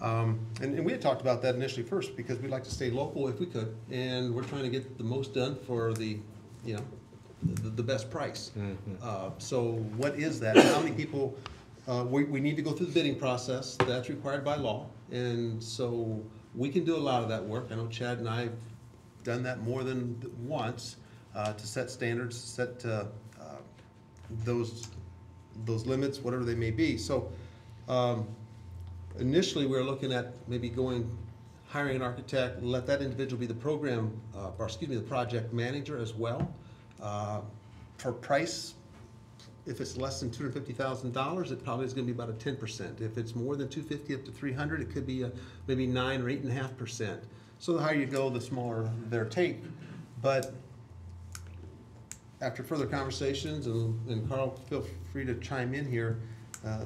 Speaker 3: Um, And, and we had talked about that initially first, because we'd like to stay local if we could, and we're trying to get the most done for the, you know, the, the best price. Uh, So what is that? How many people, uh, we, we need to go through the bidding process, that's required by law. And so we can do a lot of that work. I know Chad and I have done that more than once, uh, to set standards, set, uh, uh, those, those limits, whatever they may be. So, um, initially, we were looking at maybe going, hiring an architect, let that individual be the program, uh, or excuse me, the project manager as well. Uh, For price, if it's less than two hundred fifty thousand dollars, it probably is gonna be about a ten percent. If it's more than two fifty up to three hundred, it could be a, maybe nine or eight and a half percent. So the higher you go, the smaller their take. But after further conversations, and, and Carl, feel free to chime in here, uh,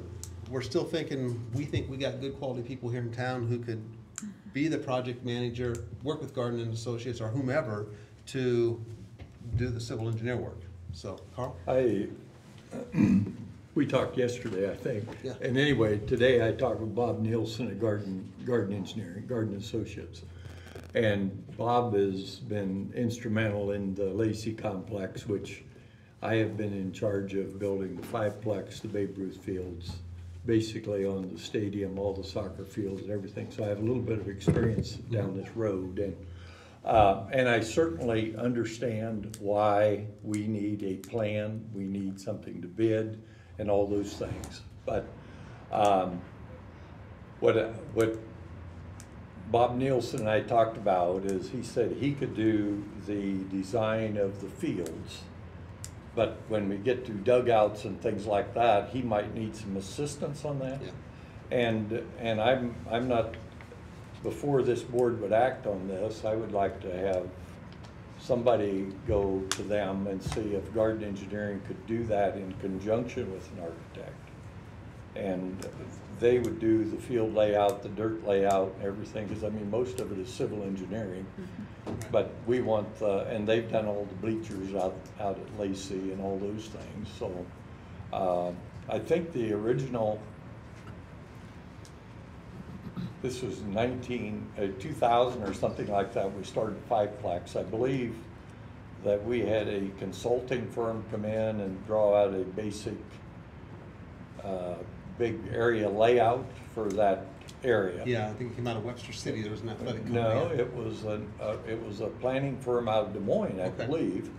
Speaker 3: we're still thinking, we think we got good quality people here in town who could be the project manager, work with Garden and Associates or whomever to do the civil engineer work. So, Carl?
Speaker 8: I, we talked yesterday, I think.
Speaker 3: Yeah.
Speaker 8: And anyway, today I talked with Bob Nielsen at Garden, Garden Engineering, Garden Associates. And Bob has been instrumental in the Lacey Complex, which I have been in charge of building the fiveplex, the Babe Ruth fields, basically on the stadium, all the soccer fields and everything. So I have a little bit of experience down this road. And uh, And I certainly understand why we need a plan, we need something to bid, and all those things. But um, what, what Bob Nielsen and I talked about is, he said he could do the design of the fields, but when we get to dugouts and things like that, he might need some assistance on that. And, and I'm, I'm not before this board would act on this, I would like to have somebody go to them and see if garden engineering could do that in conjunction with an architect. And they would do the field layout, the dirt layout, everything, because I mean, most of it is civil engineering. But we want, the and they've done all the bleachers out, out at Lacey and all those things, so. Uh, I think the original this was nineteen, uh, two thousand or something like that, we started Five Fiveplex. I believe that we had a consulting firm come in and draw out a basic, uh, big area layout for that area.
Speaker 3: Yeah, I think it came out of Webster City, there was an athletic company.
Speaker 8: No, it was a, uh, it was a planning firm out of Des Moines, I
Speaker 3: Okay.
Speaker 8: believe.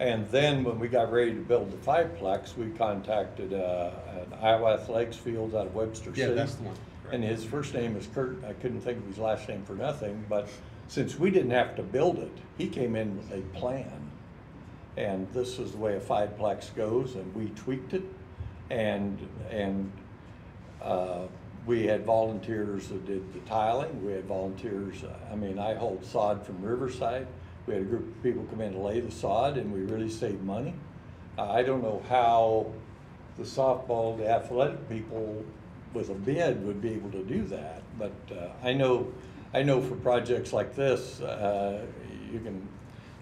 Speaker 8: And then when we got ready to build the fiveplex, we contacted, uh, an Iowa Athletics Fields out of Webster
Speaker 3: Yeah,
Speaker 8: City.
Speaker 3: that's the one.
Speaker 8: And his first name is Kurt, I couldn't think of his last name for nothing, but since we didn't have to build it, he came in with a plan. And this is the way a fiveplex goes, and we tweaked it, and, and, uh, we had volunteers that did the tiling, we had volunteers, uh, I mean, I hauled sod from Riverside. We had a group of people come in to lay the sod, and we really saved money. Uh, I don't know how the softball, the athletic people with a bid would be able to do that, but, uh, I know, I know for projects like this, uh, you can,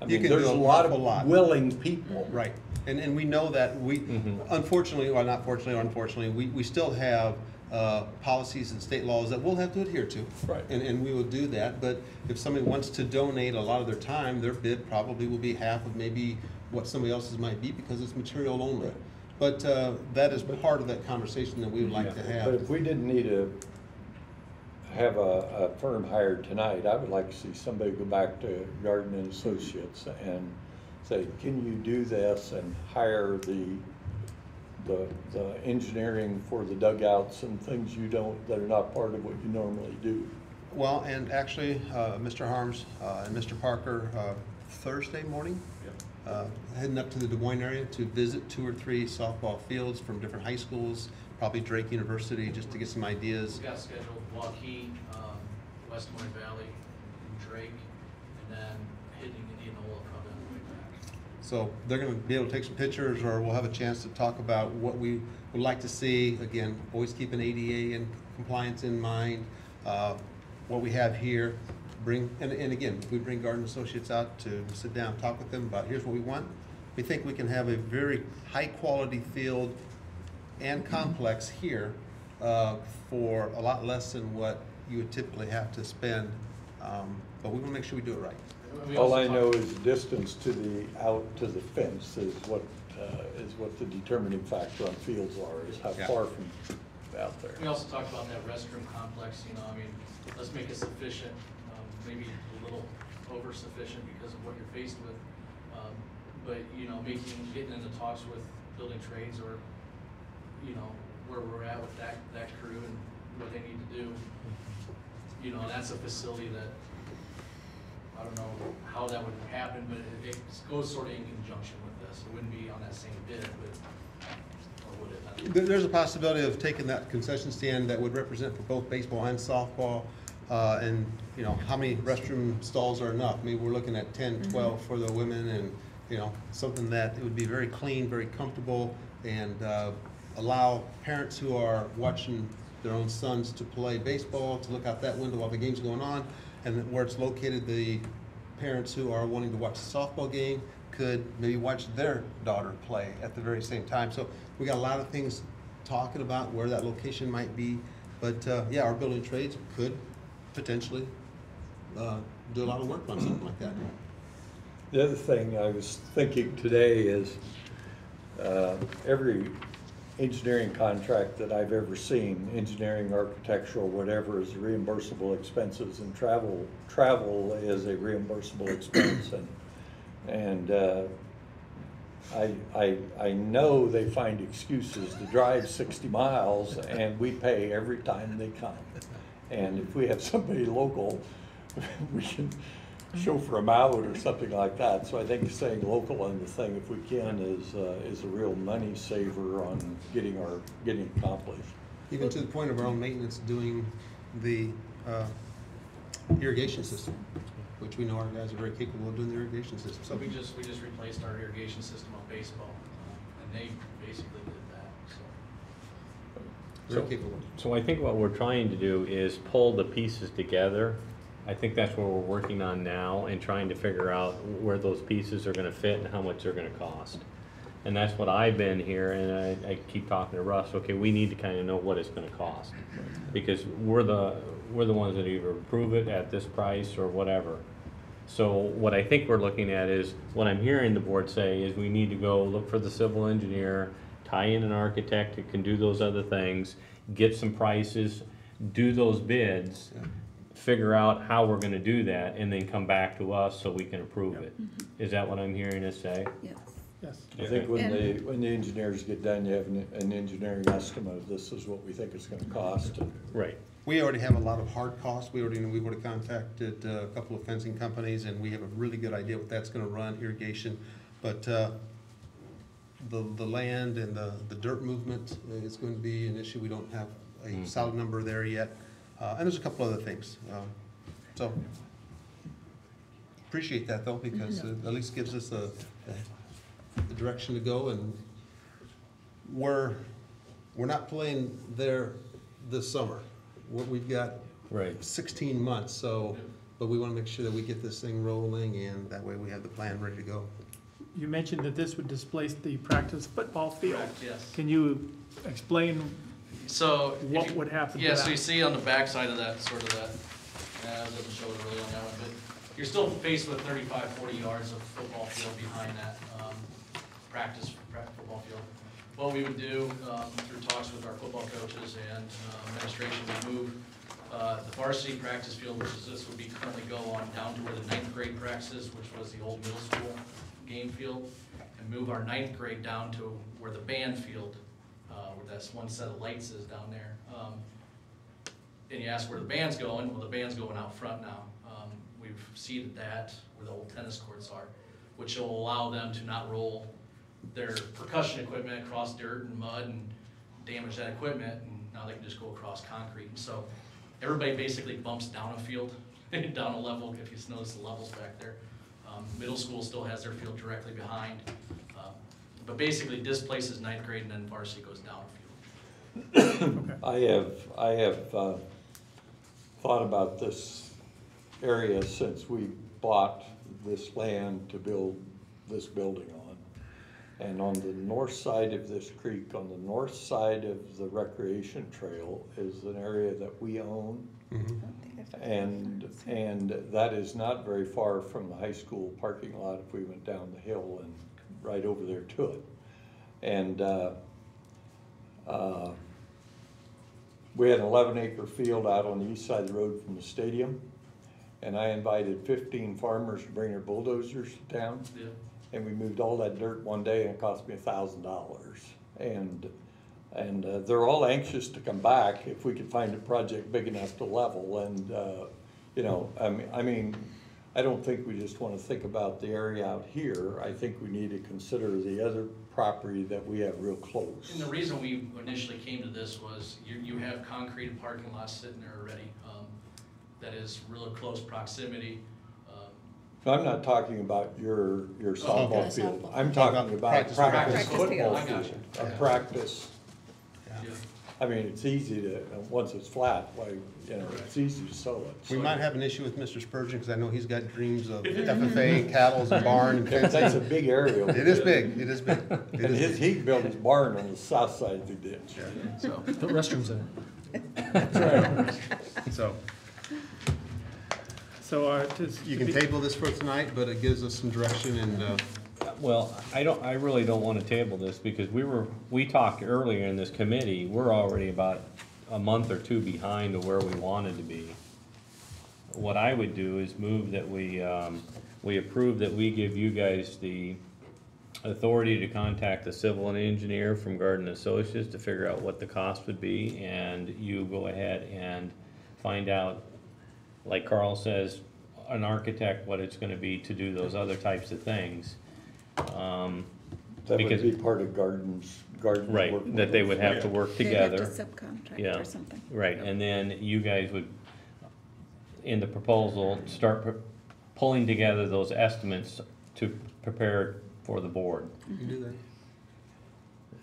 Speaker 8: I
Speaker 3: You
Speaker 8: mean,
Speaker 3: can
Speaker 8: there's
Speaker 3: do
Speaker 8: a
Speaker 3: an
Speaker 8: lot
Speaker 3: awful lot.
Speaker 8: of willing people.
Speaker 3: Right, and, and we know that we,
Speaker 8: Mhm.
Speaker 3: unfortunately, or not fortunately, or unfortunately, we, we still have, uh, policies and state laws that we'll have to adhere to.
Speaker 8: Right.
Speaker 3: And, and we will do that, but if somebody wants to donate a lot of their time, their bid probably will be half of maybe what somebody else's might be, because it's material only. But, uh, that is part of that conversation that we would like to have.
Speaker 8: But if we didn't need to have a, a firm hired tonight, I would like to see somebody go back to Garden and Associates and say, can you do this and hire the, the, the engineering for the dugouts and things you don't, that are not part of what you normally do.
Speaker 3: Well, and actually, uh, Mr. Harms uh, and Mr. Parker, uh, Thursday morning, uh, heading up to the Des Moines area to visit two or three softball fields from different high schools, probably Drake University, just to get some ideas.
Speaker 19: We've got scheduled Waukee, um, West Des Moines Valley, and Drake, and then hitting Indianola probably on the way back.
Speaker 3: So they're gonna be able to take some pictures, or we'll have a chance to talk about what we would like to see. Again, always keep an ADA and compliance in mind, uh, what we have here. Bring, and, and again, we bring Garden Associates out to sit down, talk with them about, here's what we want. We think we can have a very high-quality field and complex here, uh, for a lot less than what you would typically have to spend. Um, But we wanna make sure we do it right.
Speaker 19: We
Speaker 8: All
Speaker 19: also
Speaker 8: I
Speaker 19: talked-
Speaker 8: know is distance to the, out to the fence is what, uh, is what the determining factor on fields are, is how
Speaker 3: Yeah.
Speaker 8: far from out there.
Speaker 19: We also talked about that restroom complex, you know, I mean, let's make it sufficient, um, maybe a little over sufficient because of what you're faced with. Um, But, you know, making, getting into talks with
Speaker 18: building trades or, you know, where we're at with that, that crew and what they need to do. You know, that's a facility that, I don't know how that would happen, but it, it goes sort of in conjunction with this. It wouldn't be on that same bid, but, or would it? I don't know.
Speaker 3: There- There's a possibility of taking that concession stand that would represent for both baseball and softball, uh, and, you know, how many restroom stalls are enough? Maybe we're looking at 10, 12 for the women, and, you know, something that it would be very clean, very comfortable, and uh, allow parents who are watching their own sons to play baseball, to look out that window while the game's going on, and where it's located, the parents who are wanting to watch the softball game could maybe watch their daughter play at the very same time. So we got a lot of things talking about where that location might be. But uh, yeah, our building trades could potentially uh, do a lot of work on something like that.
Speaker 8: The other thing I was thinking today is, uh, every engineering contract that I've ever seen, engineering, architectural, whatever, is reimbursable expenses, and travel, travel is a reimbursable expense, and, and, uh, I, I, I know they find excuses to drive sixty miles, and we pay every time they come. And if we have somebody local, we can chauffeur a out or something like that. So I think staying local on the thing, if we can, is, uh, is a real money saver on getting our, getting accomplished.
Speaker 3: Even to the point of our own maintenance, doing the uh, irrigation system, which we know our guys are very capable of doing the irrigation system.
Speaker 18: So we just, we just replaced our irrigation system on baseball, uh, and they basically did that, so.
Speaker 3: Very
Speaker 6: So-
Speaker 3: capable.
Speaker 6: So I think what we're trying to do is pull the pieces together. I think that's what we're working on now and trying to figure out where those pieces are gonna fit and how much they're gonna cost. And that's what I've been here, and I, I keep talking to Russ, okay, we need to kinda know what it's gonna cost. Because we're the, we're the ones that either approve it at this price or whatever. So what I think we're looking at is, what I'm hearing the board say is we need to go look for the civil engineer, tie in an architect that can do those other things, get some prices, do those bids, figure out how we're gonna do that, and then come back to us so we can approve it. Is that what I'm hearing us say?
Speaker 2: Yes.
Speaker 1: Yes.
Speaker 8: I think when the, when the engineers get done, you have an, an engineering estimate of this is what we think it's gonna cost. and
Speaker 6: Right.
Speaker 3: We already have a lot of hard costs. We already, know we would have contacted uh, a couple of fencing companies, and we have a really good idea what that's gonna run, irrigation. But uh, the, the land and the, the dirt movement is going to be an issue. We don't have a solid number there yet. Uh, And there's a couple other things. Um, So appreciate that though, because it at least gives us a, a- the direction to go and we're, we're not playing there this summer. What we've got
Speaker 6: Right.
Speaker 3: sixteen months, so, but we wanna make sure that we get this thing rolling and that way we have the plan ready to go.
Speaker 1: You mentioned that this would displace the practice football field.
Speaker 18: Correct, yes.
Speaker 1: Can you explain
Speaker 18: So. if
Speaker 1: what
Speaker 18: you-
Speaker 1: would happen to
Speaker 18: Yeah, so
Speaker 1: that?
Speaker 18: you see on the backside of that, sort of that, it doesn't show it really on that one, but you're still faced with 35, 40 yards of football field behind that, um, practice, practice football field. What we would do, um, through talks with our football coaches and uh, administration, we move, uh, the varsity practice field, which is, this would be currently go on down to where the ninth grade practices, which was the old middle school game field, and move our ninth grade down to where the band field, uh, where that's one set of lights is down there. Um, And you ask where the band's going, well, the band's going out front now. Um, We've seeded that where the old tennis courts are, which will allow them to not roll their percussion equipment across dirt and mud and damage that equipment, and now they can just go across concrete. And so everybody basically bumps down a field, down a level, if you notice the levels back there. Um, Middle school still has their field directly behind, but basically displaces ninth grade and then varsity goes down a field.
Speaker 8: I have, I have, uh, thought about this area since we bought this land to build this building on. And on the north side of this creek, on the north side of the recreation trail is an area that we own. And, and that is not very far from the high school parking lot if we went down the hill and right over there to it. And, uh, uh, we had an eleven acre field out on the east side of the road from the stadium. And I invited fifteen farmers to bring their bulldozers down.
Speaker 18: Yeah.
Speaker 8: and we moved all that dirt one day and it cost me a thousand dollars. And, and uh, they're all anxious to come back if we could find a project big enough to level and, uh, you know, I mean, I mean, I don't think we just wanna think about the area out here. I think we need to consider the other property that we have real close.
Speaker 19: And the reason we initially came to this was you, you have concrete and parking lots sitting there already. um, That is real close proximity. um,
Speaker 8: I'm not talking about your, your
Speaker 19: Oh,
Speaker 8: softball field. I'm talking about
Speaker 3: Practice
Speaker 8: practice football field. A practice.
Speaker 19: Yeah.
Speaker 8: I mean, it's easy to, once it's flat, like, you know, it's easy to sow it.
Speaker 3: We might have an issue with Mr. Spurgeon, because I know he's got dreams of FFA, cattle and barn and
Speaker 8: That's
Speaker 3: fencing.
Speaker 8: a big area. over
Speaker 3: It is
Speaker 8: there.
Speaker 3: big, it is big. It
Speaker 8: And
Speaker 3: is
Speaker 8: his,
Speaker 3: big.
Speaker 8: he built his barn on the south side of the ditch.
Speaker 3: So,
Speaker 9: Put restrooms in it.
Speaker 3: so,
Speaker 1: So, uh, just.
Speaker 3: you can table this for tonight, but it gives us some direction and, uh,
Speaker 6: Well, I don't, I really don't wanna table this, because we were, we talked earlier in this committee, we're already about a month or two behind of where we wanted to be. What I would do is move that we, um, we approve that we give you guys the authority to contact the civil and engineer from Garden Associates to figure out what the cost would be, and you go ahead and find out, like Carl says, an architect, what it's gonna be to do those other types of things. Um,
Speaker 8: That would
Speaker 6: because-
Speaker 8: be part of Gardens, Gardens. work
Speaker 6: Right, that they would have to work
Speaker 2: They'd have
Speaker 6: together.
Speaker 2: to subcontract
Speaker 6: Yeah.
Speaker 2: or something.
Speaker 6: Right, and then you guys would, in the proposal, start pu- pulling together those estimates to prepare for the board.
Speaker 3: you do that.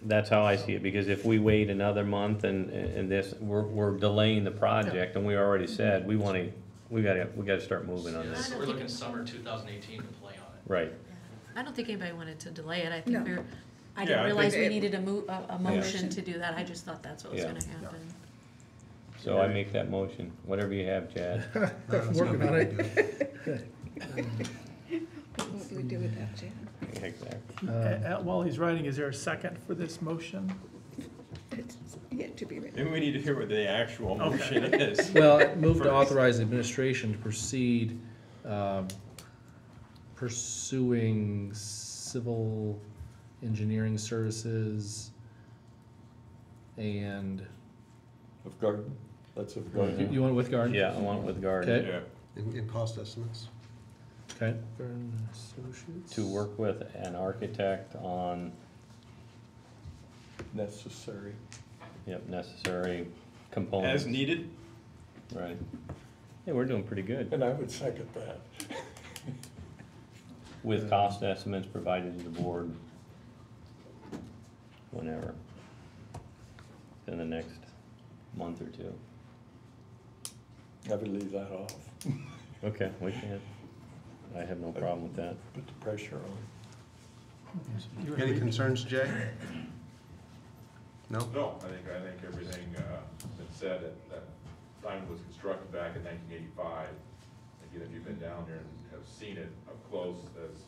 Speaker 6: That's how I see it, because if we wait another month and, and this, we're, we're delaying the project, and we already said, we wanna, we gotta, we gotta start moving on
Speaker 19: yeah,
Speaker 6: this.
Speaker 19: so We're looking summer two thousand eighteen to play on it.
Speaker 6: Right,
Speaker 10: I don't think anybody wanted to delay it, I
Speaker 2: No.
Speaker 10: think we're, I
Speaker 5: Yeah,
Speaker 10: didn't
Speaker 5: I
Speaker 10: realize we needed a mo- a, a motion to do that, I just thought that's what was
Speaker 6: Yeah.
Speaker 10: gonna happen.
Speaker 6: so I make that motion, whatever you have, Chad.
Speaker 9: Working on it.
Speaker 2: What do we do with that, Jan?
Speaker 6: Exactly.
Speaker 1: Uh, uh, While he's writing, is there a second for this motion?
Speaker 2: It's yet to be written.
Speaker 5: Maybe we need to hear what the actual
Speaker 1: Okay.
Speaker 5: motion is.
Speaker 9: Well, move to
Speaker 5: First.
Speaker 9: authorize administration to proceed, um, pursuing civil engineering services and,
Speaker 8: Of Garden, that's of
Speaker 9: you,
Speaker 8: Garden.
Speaker 9: you want it with Garden?
Speaker 6: Yeah, I want it with Garden.
Speaker 9: Okay.
Speaker 5: Yeah.
Speaker 3: In, in cost estimates.
Speaker 9: Okay. Garden Associates.
Speaker 6: To work with an architect on,
Speaker 8: Necessary.
Speaker 6: yep, necessary components.
Speaker 5: As needed?
Speaker 6: Right. Yeah, we're doing pretty good.
Speaker 8: And I would second that.
Speaker 6: With cost estimates provided to the board whenever. In the next month or two.
Speaker 8: I would leave that off.
Speaker 6: Okay, we can't. I have no problem with that.
Speaker 8: Put the pressure on.
Speaker 1: You wanna
Speaker 3: Any
Speaker 1: read?
Speaker 3: concerns, Jay? No?
Speaker 20: No, I think, I think everything, uh, been said, that, that sign was constructed back in nineteen eighty-five. Again, if you've been down there and have seen it up close, as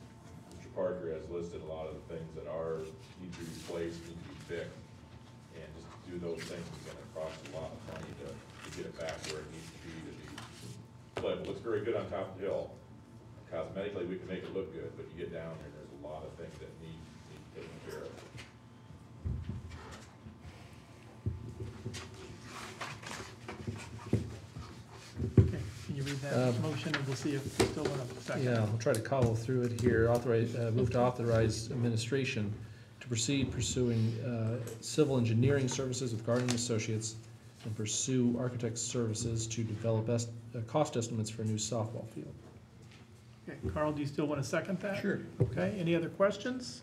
Speaker 20: Mr. Parker has listed, a lot of the things that are, need to be replaced, need to be fixed. And just to do those things is gonna cost a lot of money to, to get it back where it needs to be, to be. But it looks very good on top of the hill. Cosmetically, we can make it look good, but you get down there, there's a lot of things that need, need taken care of.
Speaker 1: Okay, Can you read that
Speaker 9: Um,
Speaker 1: motion and we'll see if we still want to second?
Speaker 9: Yeah, I'll try to cobble through it here. Authorize, uh, move to authorize administration to proceed pursuing, uh, civil engineering services with Garden Associates and pursue architect services to develop est- uh, cost estimates for a new softball field.
Speaker 1: Okay, Carl, do you still want to second that?
Speaker 9: Sure.
Speaker 1: Okay, any other questions?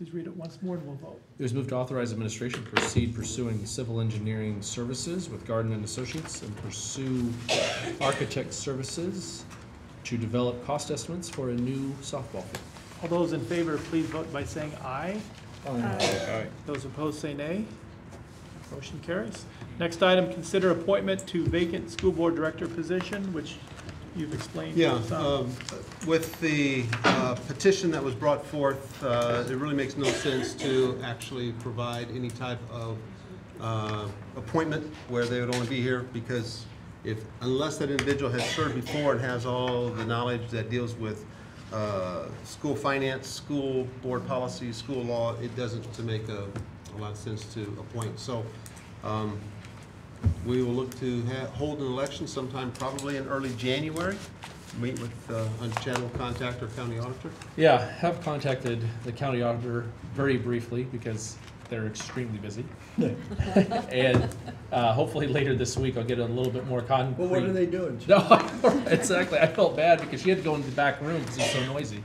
Speaker 1: Please read it once more and we'll vote.
Speaker 9: It was moved to authorize administration to proceed pursuing civil engineering services with Garden and Associates and pursue architect services to develop cost estimates for a new softball field.
Speaker 1: All those in favor, please vote by saying aye.
Speaker 5: Aye.
Speaker 1: Those opposed say nay. Motion carries. Next item, consider appointment to vacant school board director position, which you've explained.
Speaker 3: Yeah, um, with the uh, petition that was brought forth, uh, it really makes no sense to actually provide any type of uh, appointment where they would only be here, because if, unless that individual has served before and has all the knowledge that deals with uh, school finance, school board policy, school law, it doesn't to make a, a lot of sense to appoint. So, um, we will look to ha hold an election sometime probably in early January. Meet with, uh, and Chad contact or county auditor.
Speaker 9: Yeah, have contacted the county auditor very briefly because they're extremely busy. And uh, hopefully later this week I'll get a little bit more concrete.
Speaker 8: Well, what are they doing?
Speaker 9: No, exactly. I felt bad because she had to go into the back room because it's so noisy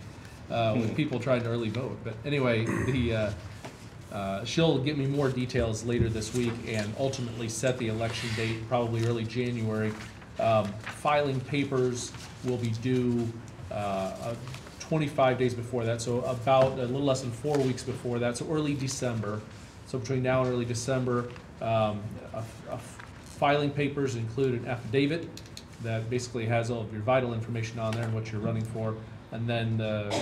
Speaker 9: uh,
Speaker 8: Hmm.
Speaker 9: with people trying to early vote. But anyway, the uh, she'll give me more details later this week and ultimately set the election date, probably early January. Um, filing papers will be due uh, uh, 25 days before that, so about a little less than four weeks before that, so early December. So between now and early December, um, a- a- filing papers include an affidavit that basically has all of your vital information on there and what you're running for. And then the,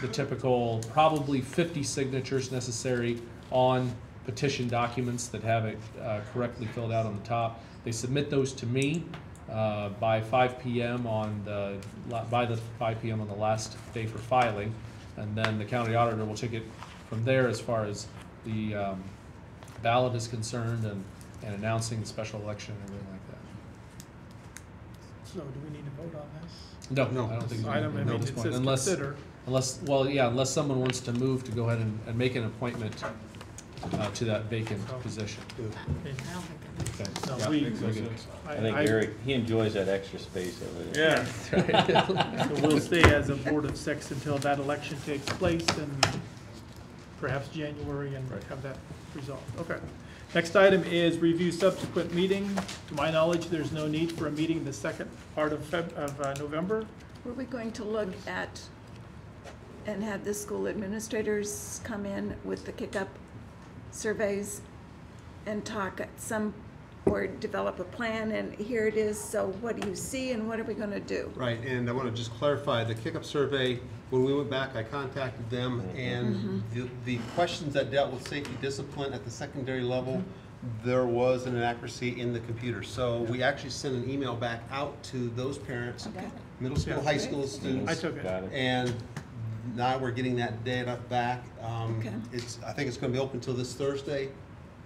Speaker 9: the typical, probably 50 signatures necessary on petition documents that have it uh, correctly filled out on the top. They submit those to me uh, by 5 PM on the, by the 5 PM on the last day for filing. And then the county auditor will take it from there as far as the um, ballot is concerned and, and announcing the special election and everything like that.
Speaker 1: So do we need to vote on this?
Speaker 9: No,
Speaker 3: No.
Speaker 9: I don't think.
Speaker 1: This
Speaker 9: we
Speaker 1: item, I
Speaker 9: to
Speaker 1: mean,
Speaker 9: at this
Speaker 1: it
Speaker 9: point,
Speaker 1: says
Speaker 9: Unless,
Speaker 1: consider.
Speaker 9: unless, well, yeah, unless someone wants to move to go ahead and, and make an appointment uh, to that vacant
Speaker 1: Oh.
Speaker 9: position.
Speaker 10: I don't think
Speaker 9: Okay.
Speaker 1: No,
Speaker 9: Yeah,
Speaker 1: we-
Speaker 9: very good.
Speaker 6: I think Eric, he enjoys that extra space over there.
Speaker 1: Yeah. So we'll stay as a board of six until that election takes place and perhaps January and have that resolved. Okay. Next item is review subsequent meeting. To my knowledge, there's no need for a meeting the second part of Feb, of uh, November.
Speaker 2: Were we going to look at and have the school administrators come in with the kick-up surveys and talk at some, or develop a plan, and here it is, so what do you see and what are we gonna do?
Speaker 3: Right, and I want to just clarify, the kick-up survey, when we went back, I contacted them, and the, the questions that dealt with safety discipline at the secondary level, there was an inaccuracy in the computer. So we actually sent an email back out to those parents,
Speaker 2: Okay.
Speaker 3: middle school, high school students.
Speaker 1: I took it.
Speaker 6: Got it.
Speaker 3: And now we're getting that data back. Um,
Speaker 2: Okay.
Speaker 3: It's, I think it's gonna be open until this Thursday.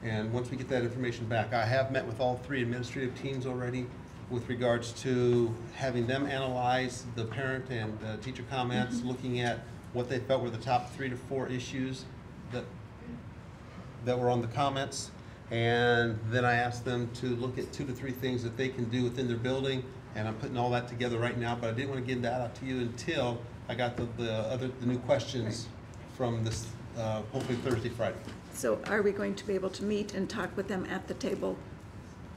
Speaker 3: And once we get that information back, I have met with all three administrative teams already with regards to having them analyze the parent and uh, teacher comments, looking at what they felt were the top three to four issues that, that were on the comments. And then I asked them to look at two to three things that they can do within their building. And I'm putting all that together right now, but I didn't want to give that out to you until I got the, the other, the new questions from this, uh, hopefully Thursday, Friday.
Speaker 2: So are we going to be able to meet and talk with them at the table?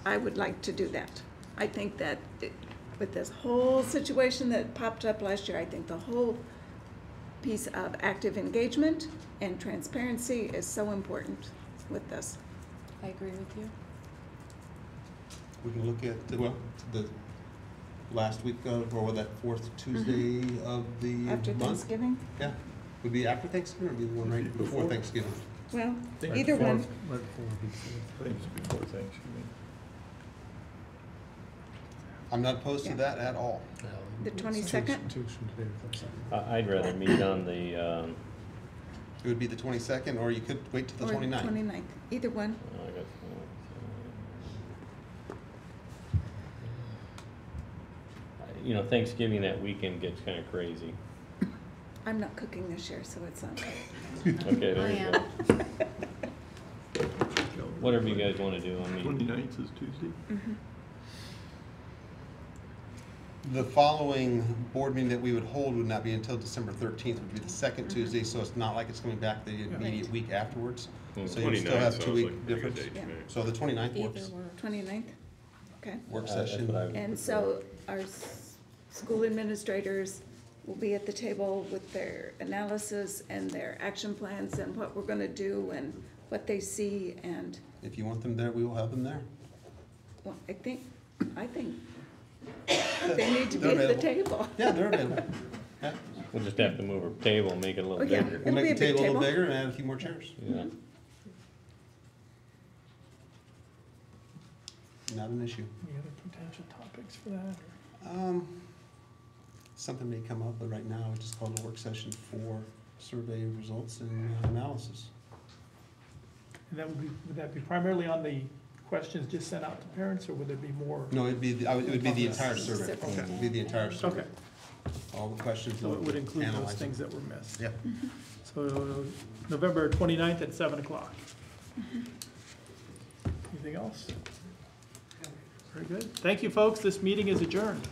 Speaker 2: I would like to do that. I think that it- with this whole situation that popped up last year, I think the whole piece of active engagement and transparency is so important with this.
Speaker 10: I agree with you.
Speaker 3: We can look at, the- well, the last week of, or that fourth Tuesday mm-hmm. of the month.
Speaker 2: After Thanksgiving?
Speaker 3: Yeah, would be after Thanksgiving or be the one right before Thanksgiving?
Speaker 2: Well,
Speaker 9: Right
Speaker 2: either
Speaker 9: before-
Speaker 2: one.
Speaker 9: right before we-
Speaker 8: Things before Thanksgiving.
Speaker 3: I'm not opposed to that at all.
Speaker 2: The 22nd?
Speaker 9: Two weeks from today or Thursday.
Speaker 6: I- I'd rather meet on the, um,
Speaker 3: It would be the twenty-second, or you could wait till the
Speaker 2: Or
Speaker 3: twenty-ninth.
Speaker 2: 29th, either one.
Speaker 6: I got, uh, you know, Thanksgiving that weekend gets kinda crazy.
Speaker 2: I'm not cooking this year, so it's not.
Speaker 6: Okay, there
Speaker 10: I
Speaker 6: you
Speaker 10: am.
Speaker 6: go. Whatever you guys wanna do, I mean.
Speaker 8: Twenty-ninth is Tuesday?
Speaker 2: Mhm.
Speaker 3: The following board meeting that we would hold would not be until December thirteenth, would be the second
Speaker 2: Mm-hmm.
Speaker 3: Tuesday, so it's not like it's coming back the immediate week afterwards.
Speaker 5: Well,
Speaker 3: So you still
Speaker 5: 29th
Speaker 3: have
Speaker 5: sounds
Speaker 3: two-week
Speaker 5: like a pretty good
Speaker 3: difference.
Speaker 5: date to me.
Speaker 3: So the twenty-ninth
Speaker 10: Either
Speaker 3: works,
Speaker 10: works.
Speaker 2: 29th? Okay.
Speaker 3: work
Speaker 6: Uh, that's
Speaker 3: session.
Speaker 6: what I would
Speaker 2: And so our s- school administrators will be at the table with their analysis and their action plans and what we're gonna do and what they see and,
Speaker 3: If you want them there, we will have them there.
Speaker 2: well, I think, I think they need to be
Speaker 3: They're
Speaker 2: at the
Speaker 3: available.
Speaker 2: table.
Speaker 3: Yeah, they're available. Yeah.
Speaker 6: We'll just have to move our table, and make it a
Speaker 2: Oh,
Speaker 6: little
Speaker 2: yeah.
Speaker 6: bigger.
Speaker 3: We'll
Speaker 2: It'll
Speaker 3: make
Speaker 2: be
Speaker 3: the
Speaker 2: a big
Speaker 3: table a little
Speaker 2: table.
Speaker 3: bigger and add a few more chairs.
Speaker 6: Yeah.
Speaker 3: Not an issue.
Speaker 1: Any other potential topics for that?
Speaker 3: Um, something may come up, but right now, it's just called a work session for survey results and analysis.
Speaker 1: And that would be, would that be primarily on the questions just sent out to parents, or would there be more?
Speaker 3: No, it'd be, the- I would- it would be the entire survey.
Speaker 1: Okay.
Speaker 3: It'd be the entire survey.
Speaker 1: Okay.
Speaker 3: All the questions.
Speaker 1: So it would include those
Speaker 3: analyzed.
Speaker 1: things that were missed.
Speaker 3: Yep.
Speaker 1: So November 29th at seven o'clock. Mm-hmm. Anything else? Very good. Thank you, folks. This meeting is adjourned.